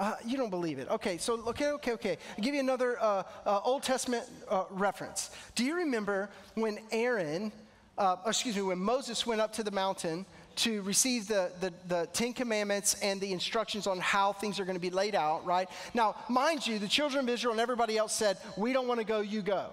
Uh, you don't believe it. Okay, so, okay, okay, okay. I'll give you another uh, uh, Old Testament uh, reference. Do you remember when Aaron, uh, excuse me, when Moses went up to the mountain to receive the, the, the, Ten Commandments and the instructions on how things are going to be laid out, right? Now, mind you, the children of Israel and everybody else said, We don't want to go, you go.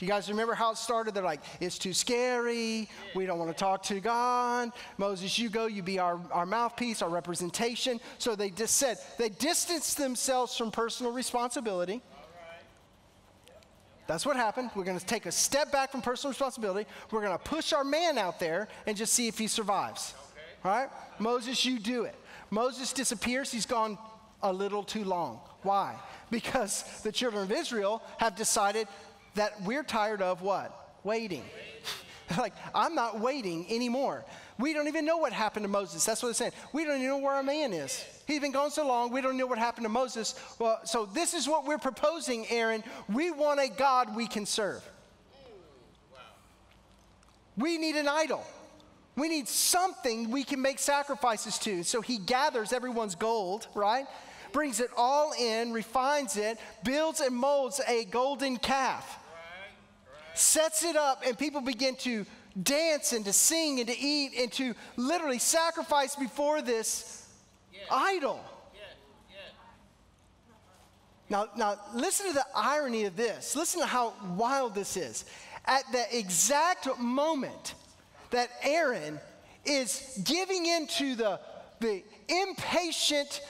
Do you guys remember how it started? They're like, it's too scary. We don't want to talk to God. Moses, you go, you be our, our mouthpiece, our representation. So they just said, they distanced themselves from personal responsibility. That's what happened. We're going to take a step back from personal responsibility. We're going to push our man out there and just see if he survives. Okay. All right? Moses, you do it. Moses disappears. He's gone a little too long. Why? Because the children of Israel have decided that we're tired of what? Waiting. like, I'm not waiting anymore. We don't even know what happened to Moses. That's what they're saying. We don't even know where our man is. He's been gone so long, we don't know what happened to Moses. Well, so this is what we're proposing, Aaron. We want a God we can serve. We need an idol. We need something we can make sacrifices to. So he gathers everyone's gold, right? Brings it all in, refines it, builds and molds a golden calf sets it up, and people begin to dance and to sing and to eat and to literally sacrifice before this yeah. idol. Yeah. Yeah. Now, now, listen to the irony of this. Listen to how wild this is. At the exact moment that Aaron is giving into the, the impatient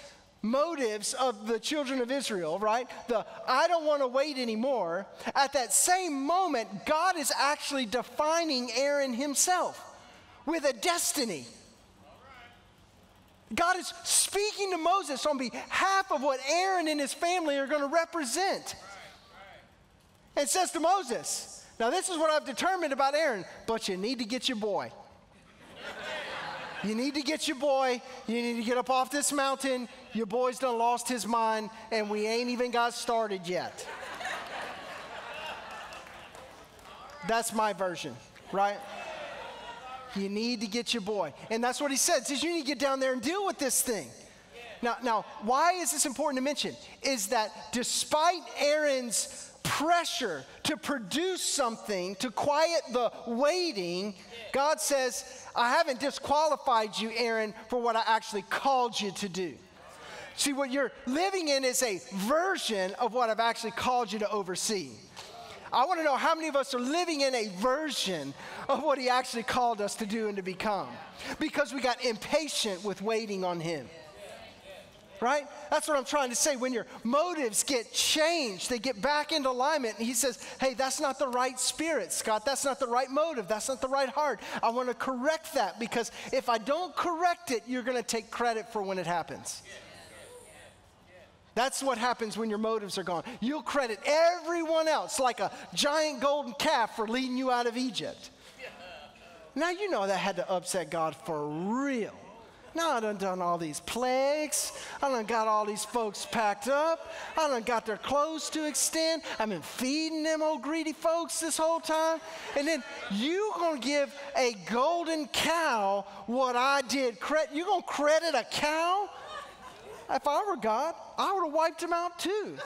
motives of the children of Israel, right? The I don't want to wait anymore. At that same moment, God is actually defining Aaron himself with a destiny. God is speaking to Moses on behalf of what Aaron and his family are going to represent. And says to Moses, Now, this is what I've determined about Aaron, but you need to get your boy. You need to get your boy. You need to get up off this mountain. Your boy's done lost his mind, and we ain't even got started yet. That's my version, right? You need to get your boy. And that's what he said. He says you need to get down there and deal with this thing. Now, now, why is this important to mention? Is that despite Aaron's pressure to produce something to quiet the waiting, God says, I haven't disqualified you, Aaron, for what I actually called you to do. See, what you're living in is a version of what I've actually called you to oversee. I want to know how many of us are living in a version of what He actually called us to do and to become because we got impatient with waiting on Him right? That's what I'm trying to say. When your motives get changed, they get back into alignment. And he says, hey, that's not the right spirit, Scott. That's not the right motive. That's not the right heart. I want to correct that because if I don't correct it, you're going to take credit for when it happens. That's what happens when your motives are gone. You'll credit everyone else like a giant golden calf for leading you out of Egypt. Now, you know that had to upset God for real. Now I done done all these plagues. I done got all these folks packed up. I done got their clothes to extend. I've been feeding them old greedy folks this whole time. And then you gonna give a golden cow what I did. You gonna credit a cow? If I were God, I would have wiped him out too.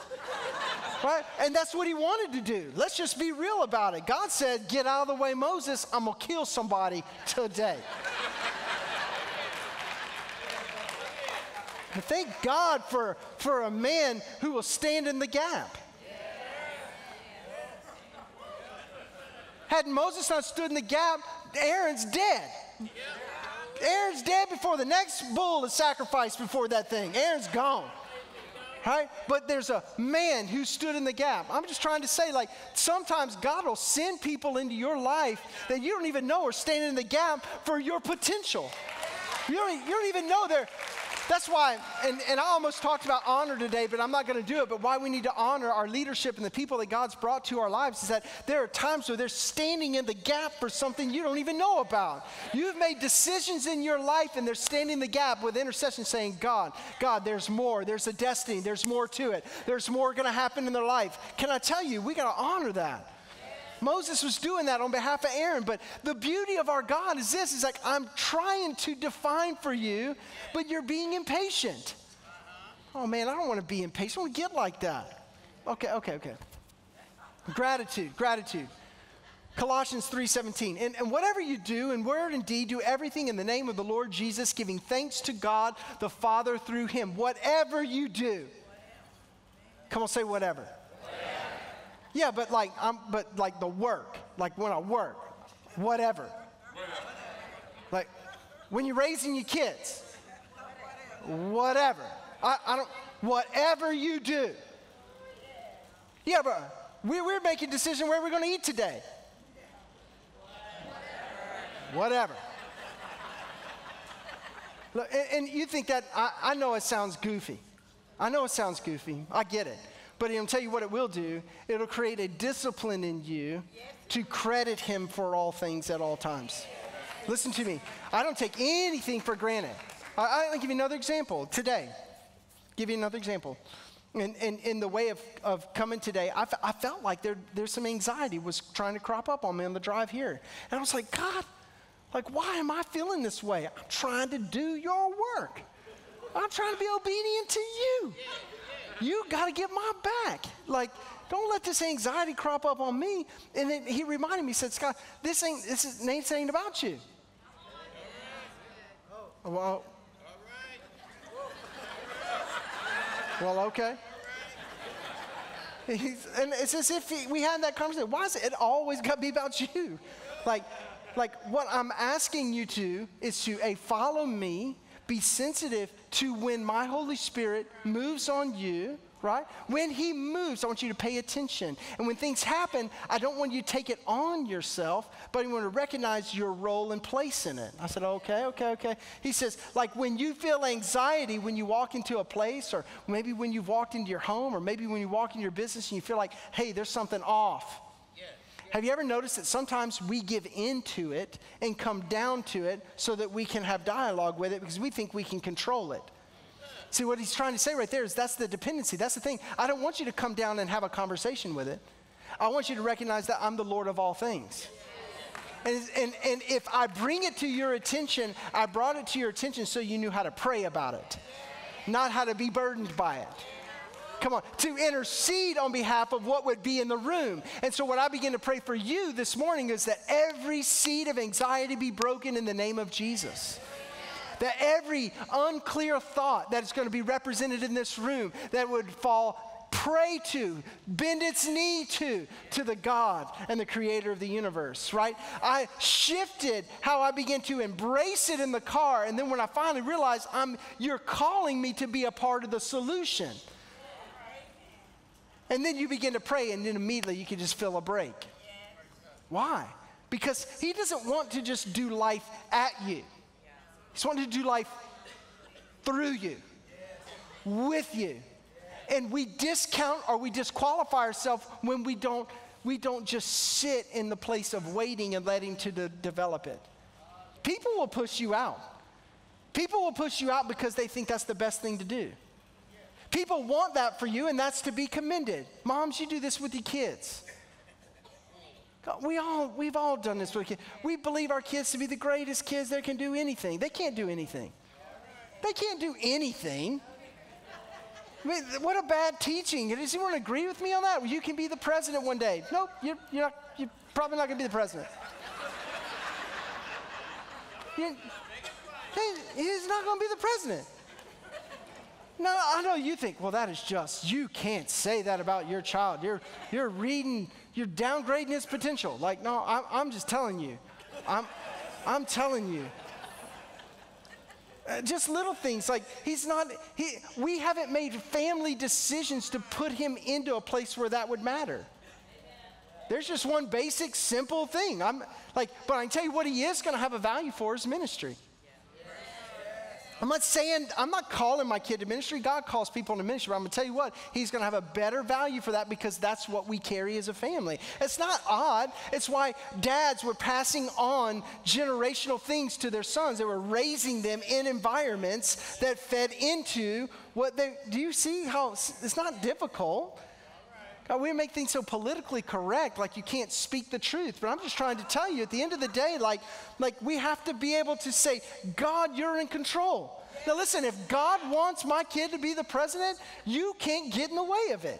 right? And that's what he wanted to do. Let's just be real about it. God said, Get out of the way, Moses. I'm going to kill somebody today. Thank God for, for a man who will stand in the gap. Had Moses not stood in the gap, Aaron's dead. Aaron's dead before the next bull is sacrificed before that thing. Aaron's gone. Right? But there's a man who stood in the gap. I'm just trying to say, like, sometimes God will send people into your life that you don't even know are standing in the gap for your potential. You don't, you don't even know they're, that's why, and, and I almost talked about honor today, but I'm not going to do it. But why we need to honor our leadership and the people that God's brought to our lives is that there are times where they're standing in the gap for something you don't even know about. You've made decisions in your life and they're standing in the gap with intercession saying, God, God, there's more. There's a destiny. There's more to it. There's more going to happen in their life. Can I tell you, we got to honor that. Moses was doing that on behalf of Aaron. But the beauty of our God is this is like, I'm trying to define for you, but you're being impatient. Oh man, I don't want to be impatient. I want to get like that. Okay, okay, okay. Gratitude, gratitude. Colossians 3:17. And, and whatever you do in word and deed, do everything in the name of the Lord Jesus, giving thanks to God the Father through him. Whatever you do. Come on, say whatever. whatever. Yeah, but like I'm but like the work, like when I work, whatever. Like when you're raising your kids, whatever. I, I don't whatever you do. Yeah, but we, we're making a decision where we're going to eat today. Whatever. Look, and, and, you think that, I, I know it sounds goofy. I know it sounds goofy. I get it. But I'll tell you what it will do it'll create a discipline in you to credit Him for all things at all times. Listen to me. I don't take anything for granted. I, I'll give you another example today. Give you another example. And in, in, the way of, of coming today, I, I felt like there, there's some anxiety was trying to crop up on me on the drive here. And I was like, God, like, why am I feeling this way? I'm trying to do your work. I'm trying to be obedient to you. You got to get my back. Like, don't let this anxiety crop up on me. And then he reminded me, he said, Scott, this ain't, this is, ain't saying about you. Oh, well, well, okay. He's, and it's as if he, we had that conversation. Why is it, it always got to be about you? Like, like what I'm asking you to is to a follow me, be sensitive to when my Holy Spirit moves on you, right? When He moves, I want you to pay attention. And when things happen, I don't want you to take it on yourself, but I want to recognize your role and place in it. I said, okay, okay, okay. He says, like when you feel anxiety when you walk into a place, or maybe when you've walked into your home, or maybe when you walk in your business and you feel like, hey, there's something off. Have you ever noticed that sometimes we give into it and come down to it so that we can have dialogue with it because we think we can control it? See, what he's trying to say right there is that's the dependency. That's the thing. I don't want you to come down and have a conversation with it. I want you to recognize that I'm the Lord of all things. And, and, and if I bring it to your attention, I brought it to your attention so you knew how to pray about it, not how to be burdened by it. Come on, to intercede on behalf of what would be in the room. And so, what I begin to prey for you this morning is that every seed of anxiety be broken in the name of Jesus that every unclear thought that is going to be represented in this room that would fall pray to, bend its knee to, to the God and the creator of the universe, right? I shifted how I began to embrace it in the car. And then when I finally realized I'm, you're calling me to be a part of the solution. And then you begin to pray, and then immediately you can just feel a break. Why? Because he doesn't want to just do life at you. He's wanting to do life through you, with you. And we discount or we disqualify ourselves when we don't, we don't just sit in the place of waiting and letting to de- develop it. People will push you out. People will push you out because they think that's the best thing to do. People want that for you, and that's to be commended. Moms, you do this with your kids. We all, we've all done this with kids. We believe our kids to be the greatest kids that can do anything. They can't do anything. They can't do anything. I mean, what a bad teaching. Does anyone agree with me on that? You can be the president one day. Nope, you're, you're, not, you're probably not going to be the president. you he's not going to be the president. No, I know you think, well, that is just, you can't say that about your child. You're, you're reading you're downgrading his potential. Like, no, I'm, I'm just telling you. I'm, I'm telling you. Uh, just little things like he's not he, we haven't made family decisions to put him into a place where that would matter there's just one basic simple thing i'm like but i can tell you what he is going to have a value for his ministry I'm not saying, I'm not calling my kid to ministry. God calls people to ministry. But I'm going to tell you what, he's going to have a better value for that because that's what we carry as a family. It's not odd. It's why dads were passing on generational things to their sons. They were raising them in environments that fed into what they, do you see how it's not difficult? God, we make things so politically correct, like you can't speak the truth. But I'm just trying to tell you, at the end of the day, like, like we have to be able to say, God, you're in control. Now, listen, if God wants my kid to be the president, you can't get in the way of it.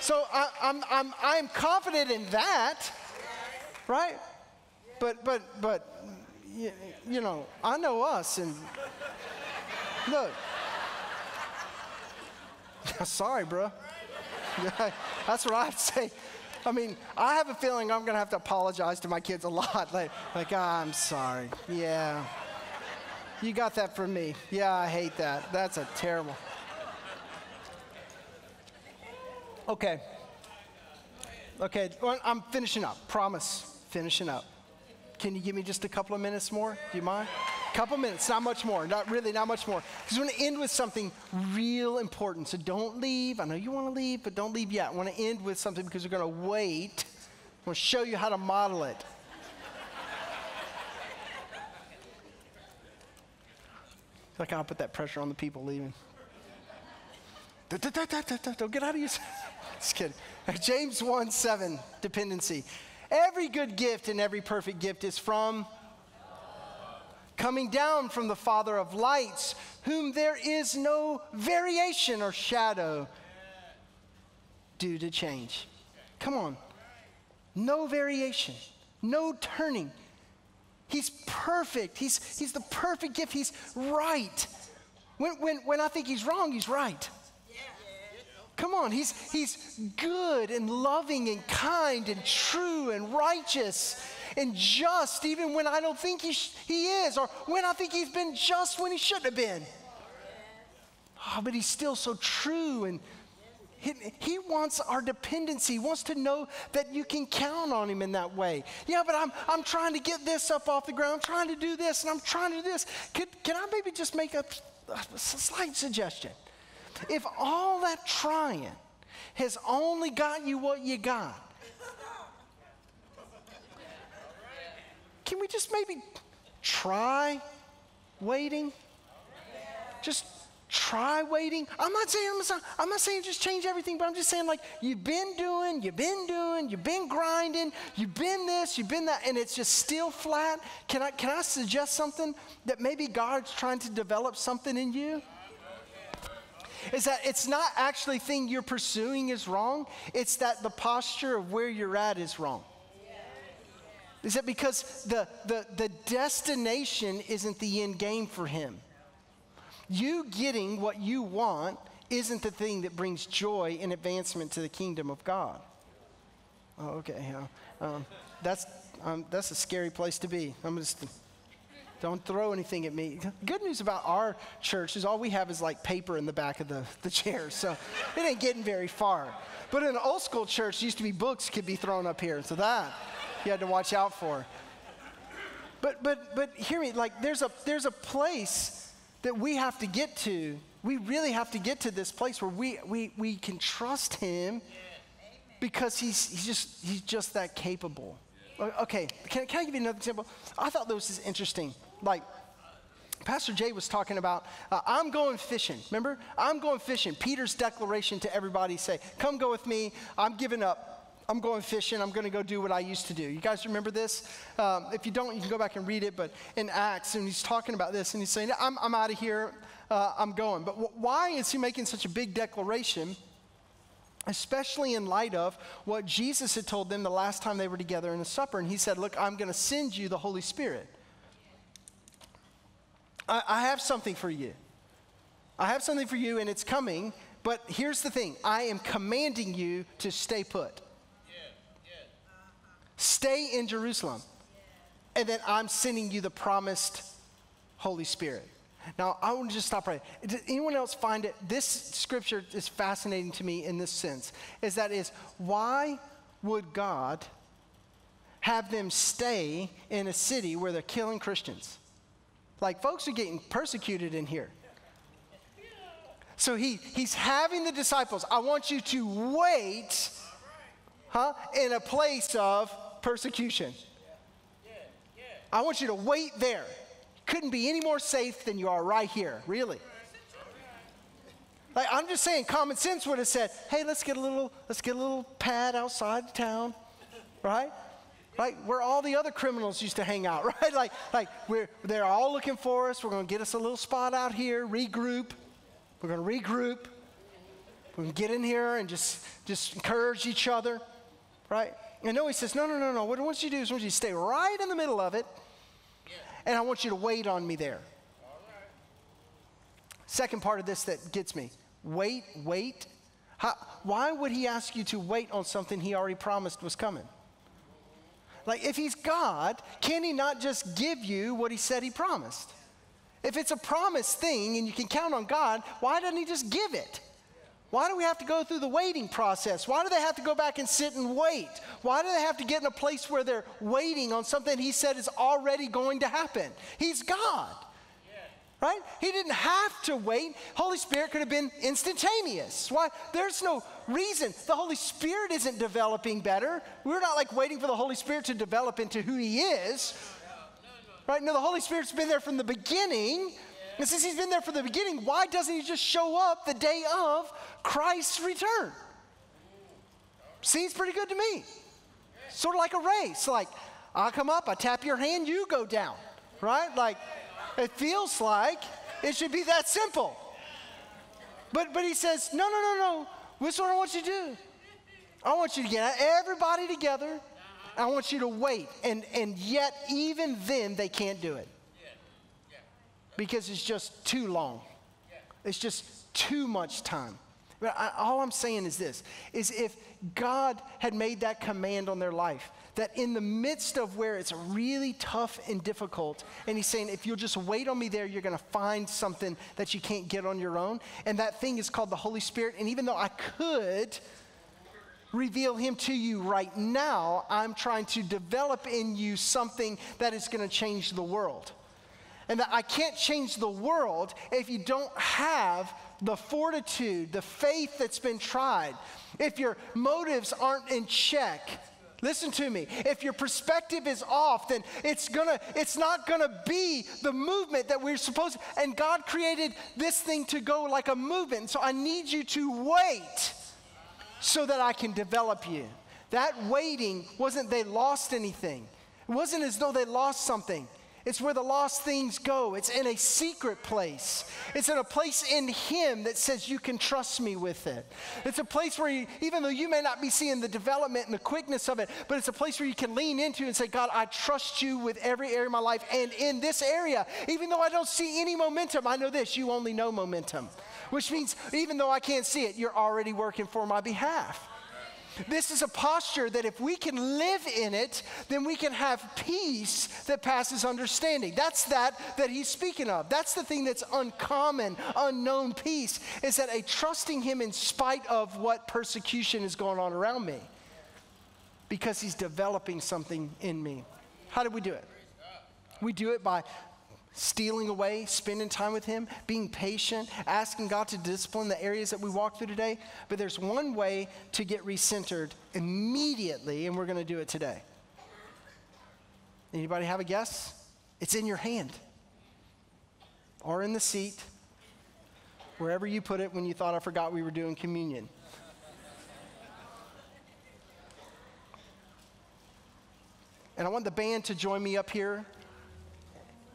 So I, I'm, I'm, I'm confident in that, right? But, but, but, you, you know, I know us, and look. Sorry, bro. That's what I have to say. I mean, I have a feeling I'm going to have to apologize to my kids a lot. Like, like oh, I'm sorry. Yeah. You got that from me. Yeah, I hate that. That's a terrible. Okay. Okay, I'm finishing up. Promise, finishing up. Can you give me just a couple of minutes more? Do you mind? Couple minutes, not much more, not really, not much more. Because I want to end with something real important. So don't leave. I know you want to leave, but don't leave yet. I want to end with something because we're going to wait. I want to show you how to model it. like I'll put that pressure on the people leaving. Don't get out of your. Just kidding. James 1 7, dependency. Every good gift and every perfect gift is from coming down from the Father of lights, whom there is no variation or shadow due to change. Come on. No variation, no turning. He's perfect. He's, he's the perfect gift. He's right. When, when, when I think he's wrong, he's right. Come on, he's, he's good and loving and kind and true and righteous and just even when I don't think he, sh- he is, or when I think he's been just when he shouldn't have been. Oh, but he's still so true and he, he, wants our dependency. He wants to know that you can count on him in that way. Yeah, but I'm, I'm trying to get this up off the ground. I'm trying to do this and I'm trying to do this. Could, can I maybe just make a, a slight suggestion? If all that trying has only got you what you got, can we just maybe try waiting? Just try waiting. I'm not saying I'm not, I'm not saying just change everything, but I'm just saying like you've been doing, you've been doing, you've been grinding, you've been this, you've been that, and it's just still flat. Can I can I suggest something that maybe God's trying to develop something in you? Is that it's not actually thing you're pursuing is wrong. It's that the posture of where you're at is wrong. Is that because the, the, the destination isn't the end game for him? You getting what you want isn't the thing that brings joy and advancement to the kingdom of God. Oh, okay. Um, that's, um, that's a scary place to be. I'm just, don't throw anything at me. Good news about our church is all we have is like paper in the back of the, the chairs, so it ain't getting very far. But in an old school church, used to be books could be thrown up here, so that you had to watch out for. But, but, but hear me, like there's a, there's a place that we have to get to. We really have to get to this place where we, we, we can trust him because he's, he's, just, he's just that capable. Okay, can, can I give you another example? I thought this was interesting. Like, Pastor Jay was talking about, uh, I'm going fishing. Remember? I'm going fishing. Peter's declaration to everybody say, Come go with me. I'm giving up. I'm going fishing. I'm going to go do what I used to do. You guys remember this? Um, if you don't, you can go back and read it. But in Acts, and he's talking about this, and he's saying, I'm, I'm out of here. Uh, I'm going. But why is he making such a big declaration? Especially in light of what Jesus had told them the last time they were together in the supper. And he said, Look, I'm going to send you the Holy Spirit. I, I have something for you. I have something for you, and it's coming. But here's the thing I am commanding you to stay put. Stay in Jerusalem. And then I'm sending you the promised Holy Spirit. Now, I want to just stop right. Does anyone else find it? This scripture is fascinating to me in this sense. Is that is why would God have them stay in a city where they're killing Christians? Like folks are getting persecuted in here. So he, he's having the disciples, I want you to wait, huh, in a place of persecution. I want you to wait there. Couldn't be any more safe than you are right here, really. Like I'm just saying, common sense would have said, "Hey, let's get a little, let's get a little pad outside town, right? Right, where all the other criminals used to hang out, right? Like, like we're they're all looking for us. We're going to get us a little spot out here, regroup. We're going to regroup. We can get in here and just just encourage each other, right? And no, he says, no, no, no, no. What I want you to do is I want you to stay right in the middle of it, and I want you to wait on me there. Second part of this that gets me wait, wait. How, why would he ask you to wait on something he already promised was coming? Like, if he's God, can he not just give you what he said he promised? If it's a promised thing and you can count on God, why doesn't he just give it? Why do we have to go through the waiting process? Why do they have to go back and sit and wait? Why do they have to get in a place where they're waiting on something he said is already going to happen? He's God right? He didn't have to wait. Holy Spirit could have been instantaneous. Why? There's no reason. The Holy Spirit isn't developing better. We're not like waiting for the Holy Spirit to develop into who He is. Right? No, the Holy Spirit's been there from the beginning. And since He's been there from the beginning, why doesn't He just show up the day of Christ's return? Seems pretty good to me. Sort of like a race. Like, I come up, I tap your hand, you go down. Right? Like, it feels like it should be that simple. But, but he says, no, no, no, no. This is what I want you to do. I want you to get everybody together. I want you to wait. And, and yet, even then, they can't do it. Because it's just too long. It's just too much time. But I, all I'm saying is this, is if God had made that command on their life, that in the midst of where it's really tough and difficult, and he's saying, if you'll just wait on me there, you're going to find something that you can't get on your own. And that thing is called the Holy Spirit. And even though I could reveal him to you right now, I'm trying to develop in you something that is going to change the world. And that I can't change the world if you don't have the fortitude, the faith that's been tried, if your motives aren't in check, Listen to me. If your perspective is off, then it's gonna, it's not gonna be the movement that we're supposed and God created this thing to go like a movement. So I need you to wait so that I can develop you. That waiting wasn't they lost anything. It wasn't as though they lost something. It's where the lost things go. It's in a secret place. It's in a place in Him that says, You can trust me with it. It's a place where, you, even though you may not be seeing the development and the quickness of it, but it's a place where you can lean into and say, God, I trust you with every area of my life. And in this area, even though I don't see any momentum, I know this you only know momentum, which means even though I can't see it, you're already working for my behalf. This is a posture that if we can live in it, then we can have peace that passes understanding. That's that that he's speaking of. That's the thing that's uncommon, unknown peace, is that a trusting him in spite of what persecution is going on around me. Because he's developing something in me. How do we do it? We do it by stealing away, spending time with Him, being patient, asking God to discipline the areas that we walk through today. But there's one way to get recentered immediately, and we're going to do it today. Anybody have a guess? It's in your hand or in the seat, wherever you put it when you thought I forgot we were doing communion. And I want the band to join me up here.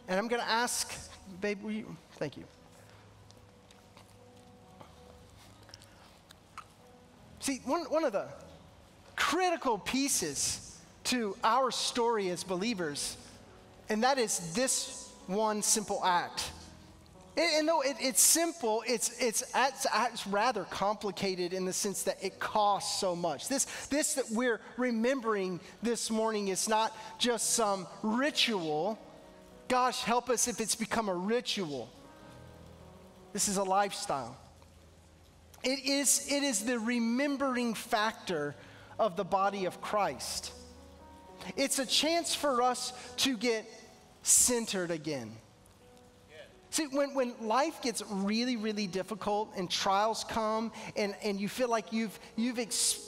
And I'm going to ask, babe, will you? Thank you. See, one, one of the critical pieces to our story as believers, and that is this one simple act. And, though it, it's simple, it's, it's, it's, it's, rather complicated in the sense that it costs so much. This, this that we're remembering this morning is not just some ritual, Gosh, help us if it's become a ritual. This is a lifestyle. It is, it is the remembering factor of the body of Christ. It's a chance for us to get centered again. See, when, when life gets really, really difficult and trials come and, and you feel like you've, you've ex-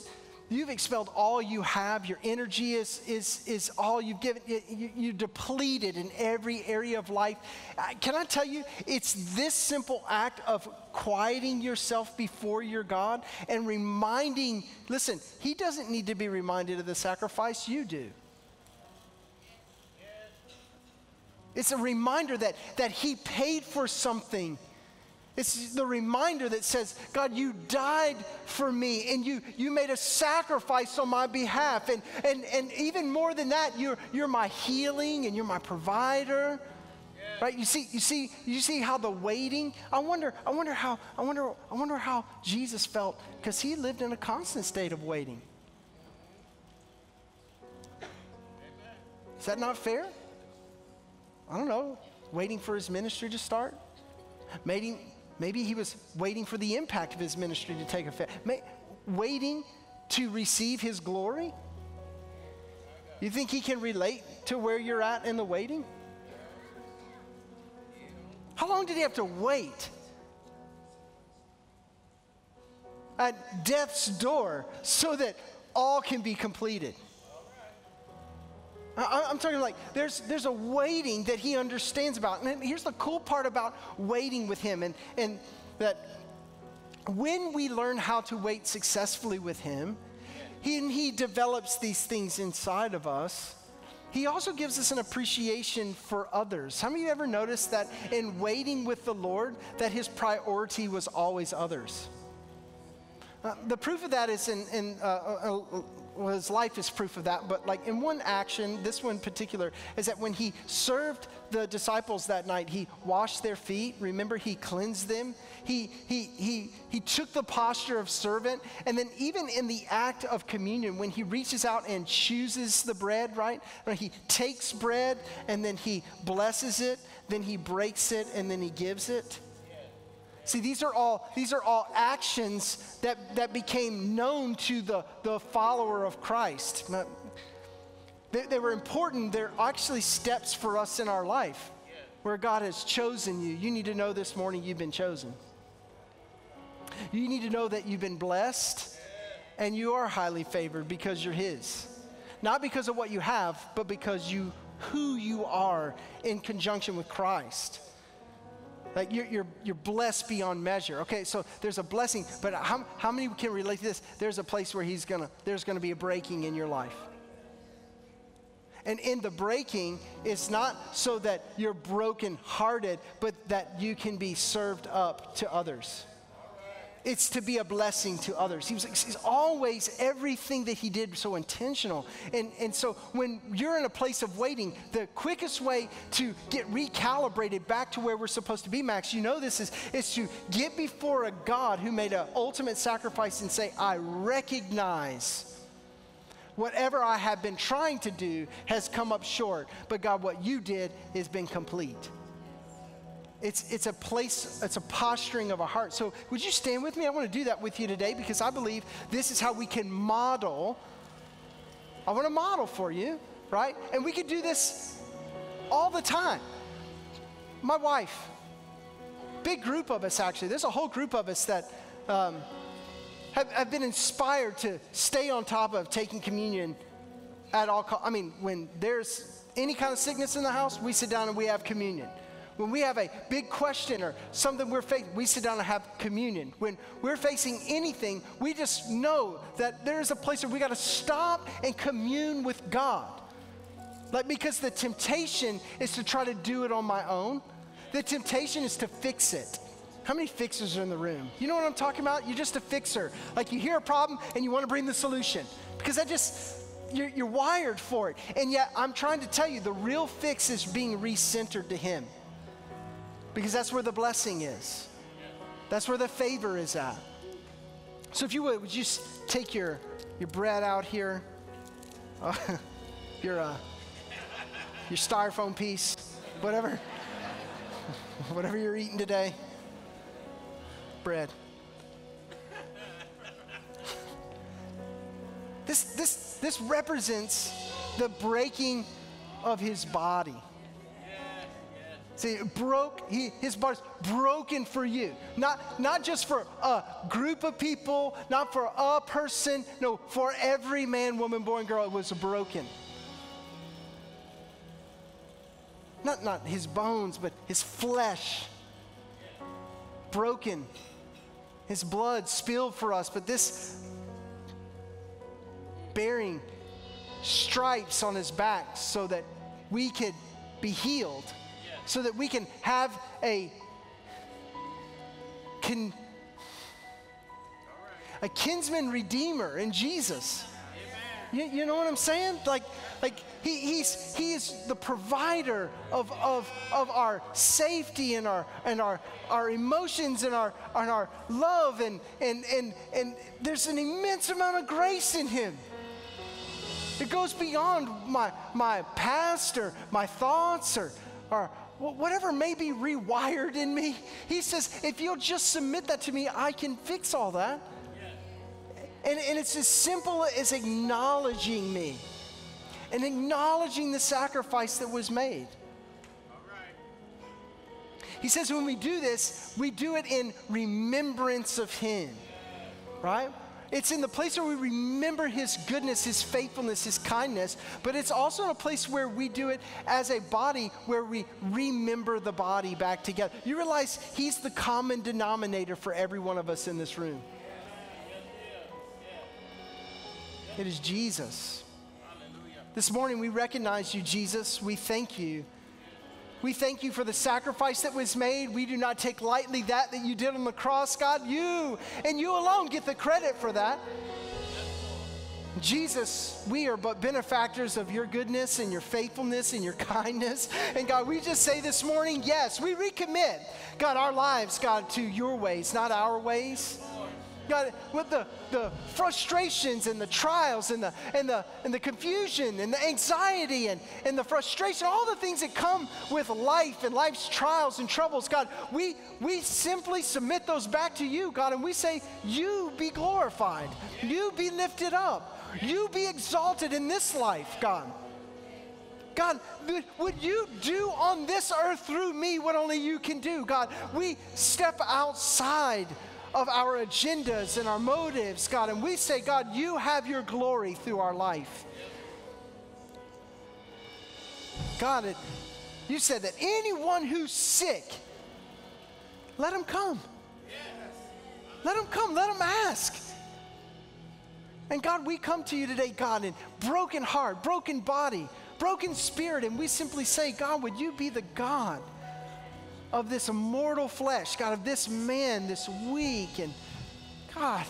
you've expelled all you have. Your energy is, is, is all you've given. You, you depleted in every area of life. Uh, can I tell you, it's this simple act of quieting yourself before your God and reminding, listen, He doesn't need to be reminded of the sacrifice, you do. It's a reminder that, that He paid for something it's the reminder that says, God, you died for me and you, you made a sacrifice on my behalf. And, and, and even more than that, you're, you're my healing and you're my provider. Right? You see, you see, you see how the waiting, I wonder, I wonder how, I wonder, I wonder how Jesus felt, because he lived in a constant state of waiting. Is that not fair? I don't know. Waiting for his ministry to start? Waiting, Maybe he was waiting for the impact of his ministry to take effect, May, waiting to receive his glory. You think he can relate to where you're at in the waiting? How long did he have to wait at death's door so that all can be completed? I, am talking like there's, there's a waiting that he understands about. And here's the cool part about waiting with him, and, and that when we learn how to wait successfully with him, he, he develops these things inside of us. He also gives us an appreciation for others. How many of you ever noticed that in waiting with the Lord, that his priority was always others? Uh, the proof of that is in, in uh, uh, uh well, his life is proof of that, but like in one action, this one in particular, is that when he served the disciples that night, he washed their feet. Remember, he cleansed them. He, he, he, he took the posture of servant. And then, even in the act of communion, when he reaches out and chooses the bread, right? He takes bread and then he blesses it, then he breaks it, and then he gives it. See, these are all, these are all actions that, that became known to the, the follower of Christ. They, they were important. They're actually steps for us in our life where God has chosen you. You need to know this morning you've been chosen. You need to know that you've been blessed and you are highly favored because you're His. Not because of what you have, but because you who you are in conjunction with Christ. Like you're, you're, you're blessed beyond measure. Okay, so there's a blessing, but how, how many can relate to this? There's a place where he's gonna, there's gonna be a breaking in your life. And in the breaking, it's not so that you're broken-hearted, but that you can be served up to others it's to be a blessing to others. He was he's always everything that he did so intentional. And, and so when you're in a place of waiting, the quickest way to get recalibrated back to where we're supposed to be, Max, you know this is, is to get before a God who made an ultimate sacrifice and say, I recognize whatever I have been trying to do has come up short. But God, what you did has been complete. It's, it's a place, it's a posturing of a heart. So, would you stand with me? I want to do that with you today because I believe this is how we can model. I want to model for you, right? And we could do this all the time. My wife, big group of us actually, there's a whole group of us that um, have, have been inspired to stay on top of taking communion at all. Co- I mean, when there's any kind of sickness in the house, we sit down and we have communion. When we have a big question or something we're facing, we sit down and have communion. When we're facing anything, we just know that there's a place where we got to stop and commune with God. Like, because the temptation is to try to do it on my own, the temptation is to fix it. How many fixers are in the room? You know what I'm talking about? You're just a fixer. Like, you hear a problem and you want to bring the solution. Because I just, you're, you're wired for it. And yet, I'm trying to tell you the real fix is being recentered to Him because that's where the blessing is. That's where the favor is at. So if you would, would you take your, your bread out here? Uh, your, uh, your styrofoam piece, whatever, whatever you're eating today. Bread. This, this, this represents the breaking of his body. See, broke, he, his body's broken for you. Not, not just for a group of people, not for a person. No, for every man, woman, boy, and girl, it was broken. Not, not his bones, but his flesh broken. His blood spilled for us, but this bearing stripes on his back so that we could be healed so that we can have a can, a kinsman redeemer in Jesus. You, you, know what I'm saying? Like, like he, he's, he is the provider of, of, of our safety and our, and our, our emotions and our, and our love. And, and, and, and there's an immense amount of grace in him. It goes beyond my, my past or my thoughts or, or, whatever may be rewired in me, he says, if you'll just submit that to me, I can fix all that. And, and it's as simple as acknowledging me and acknowledging the sacrifice that was made. He says when we do this, we do it in remembrance of Him, right? It's in the place where we remember His goodness, His faithfulness, His kindness, but it's also in a place where we do it as a body where we remember the body back together. You realize He's the common denominator for every one of us in this room. It is Jesus. This morning we recognize you, Jesus. We thank you we thank you for the sacrifice that was made. We do not take lightly that that you did on the cross, God. You and you alone get the credit for that. Jesus, we are but benefactors of your goodness and your faithfulness and your kindness. And God, we just say this morning, yes, we recommit, God, our lives, God, to your ways, not our ways. God, with the, the frustrations and the trials and the, and, the, and the confusion and the anxiety and, and the frustration, all the things that come with life and life's trials and troubles, God, we, we simply submit those back to you, God, and we say, You be glorified, you be lifted up, you be exalted in this life, God. God, would you do on this earth through me what only you can do? God, we step outside of our agendas and our motives, God. And we say, God, you have your glory through our life. God, it, you said that anyone who's sick, let him come. Let him come. Let him ask. And God, we come to you today, God, in broken heart, broken body, broken spirit, and we simply say, God, would you be the God? Of this mortal flesh, God, of this man, this weak. And God,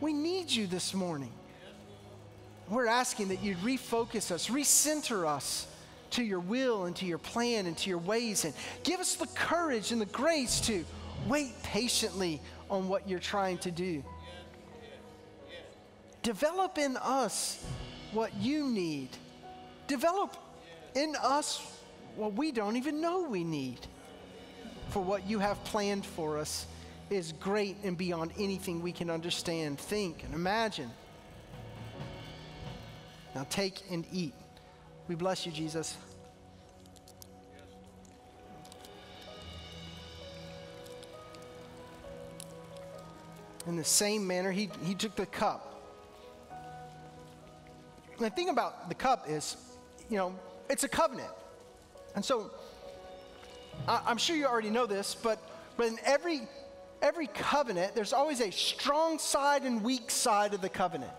we need you this morning. We're asking that you'd refocus us, recenter us to your will and to your plan and to your ways, and give us the courage and the grace to wait patiently on what you're trying to do. Develop in us what you need. Develop in us what we don't even know we need. For what you have planned for us is great and beyond anything we can understand, think, and imagine. Now take and eat. We bless you, Jesus. In the same manner, he, he took the cup. And the thing about the cup is, you know, it's a covenant. And so I, am sure you already know this, but, but in every, every covenant, there's always a strong side and weak side of the covenant.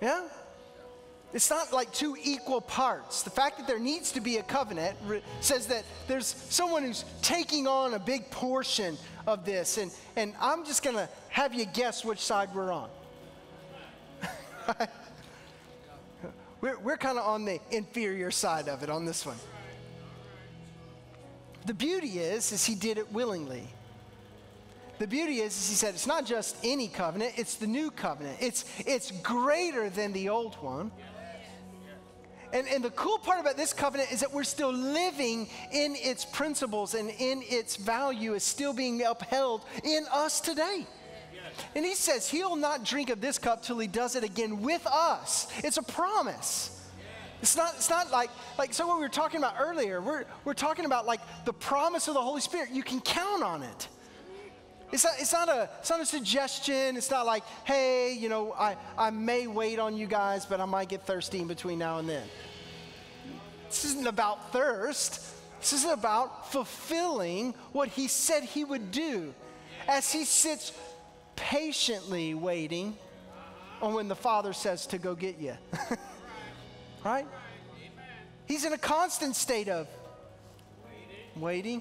Yeah? It's not like two equal parts. The fact that there needs to be a covenant re- says that there's someone who's taking on a big portion of this. And, and I'm just going to have you guess which side we're on. We're, we're kind of on the inferior side of it on this one. The beauty is, is he did it willingly. The beauty is, is he said it's not just any covenant, it's the new covenant. It's, it's greater than the old one. And, and the cool part about this covenant is that we're still living in its principles and in its value is still being upheld in us today. And he says he'll not drink of this cup till he does it again with us. It's a promise. It's not, it's not like, like, so what we were talking about earlier, we're, we're talking about like the promise of the Holy Spirit. You can count on it. It's not, it's, not a, it's not a suggestion. It's not like, hey, you know, I, I may wait on you guys, but I might get thirsty in between now and then. This isn't about thirst. This is about fulfilling what he said he would do as he sits patiently waiting on when the Father says to go get you. right? He's in a constant state of waiting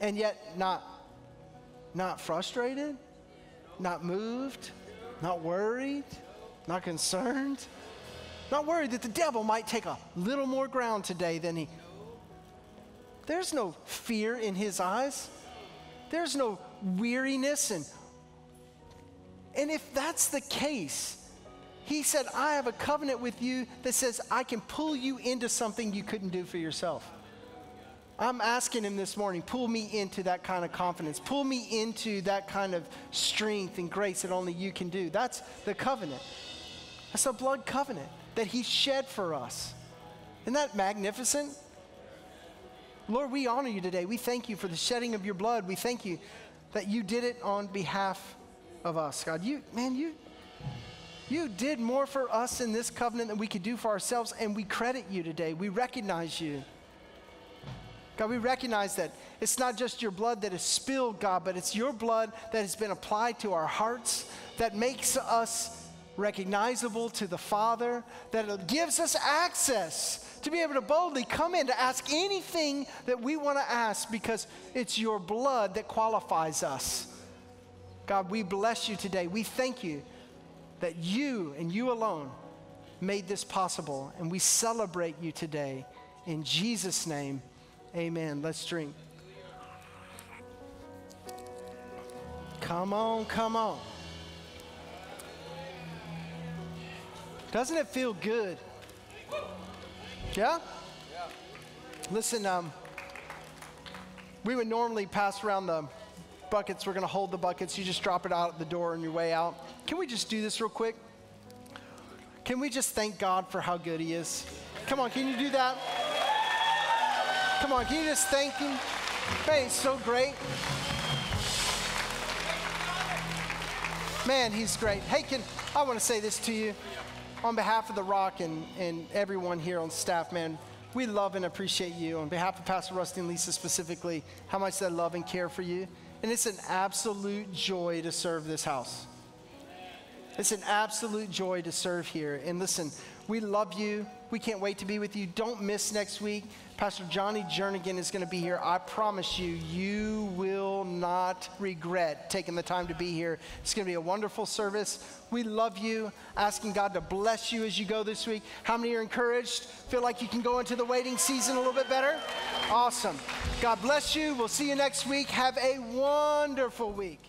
and yet not not frustrated, not moved, not worried, not concerned, not worried that the devil might take a little more ground today than he. There's no fear in his eyes. There's no weariness and and if that's the case, he said, I have a covenant with you that says I can pull you into something you couldn't do for yourself. I'm asking him this morning, pull me into that kind of confidence. Pull me into that kind of strength and grace that only you can do. That's the covenant. That's a blood covenant that he shed for us. Isn't that magnificent? Lord, we honor you today. We thank you for the shedding of your blood. We thank you that you did it on behalf of us. God, you, man, you, you did more for us in this covenant than we could do for ourselves, and we credit you today. We recognize you. God, we recognize that it's not just your blood that is spilled, God, but it's your blood that has been applied to our hearts that makes us recognizable to the Father, that it gives us access to be able to boldly come in to ask anything that we want to ask because it's your blood that qualifies us. God, we bless you today. We thank you that you and you alone made this possible, and we celebrate you today. In Jesus' name, Amen. Let's drink. Come on, come on. Doesn't it feel good? Yeah? Listen, um, we would normally pass around the buckets. We're going to hold the buckets. You just drop it out at the door on your way out. Can we just do this real quick? Can we just thank God for how good He is? Come on, can you do that? Come on, can you just thank him? Man, he's so great. Man, he's great. Hey, can I want to say this to you on behalf of the Rock and, and everyone here on staff, man. We love and appreciate you. On behalf of Pastor Rusty and Lisa specifically, how much they love and care for you. And it's an absolute joy to serve this house. It's an absolute joy to serve here. And listen, we love you. We can't wait to be with you. Don't miss next week. Pastor Johnny Jernigan is going to be here. I promise you, you will not regret taking the time to be here. It's going to be a wonderful service. We love you. Asking God to bless you as you go this week. How many are encouraged? Feel like you can go into the waiting season a little bit better? Awesome. God bless you. We'll see you next week. Have a wonderful week.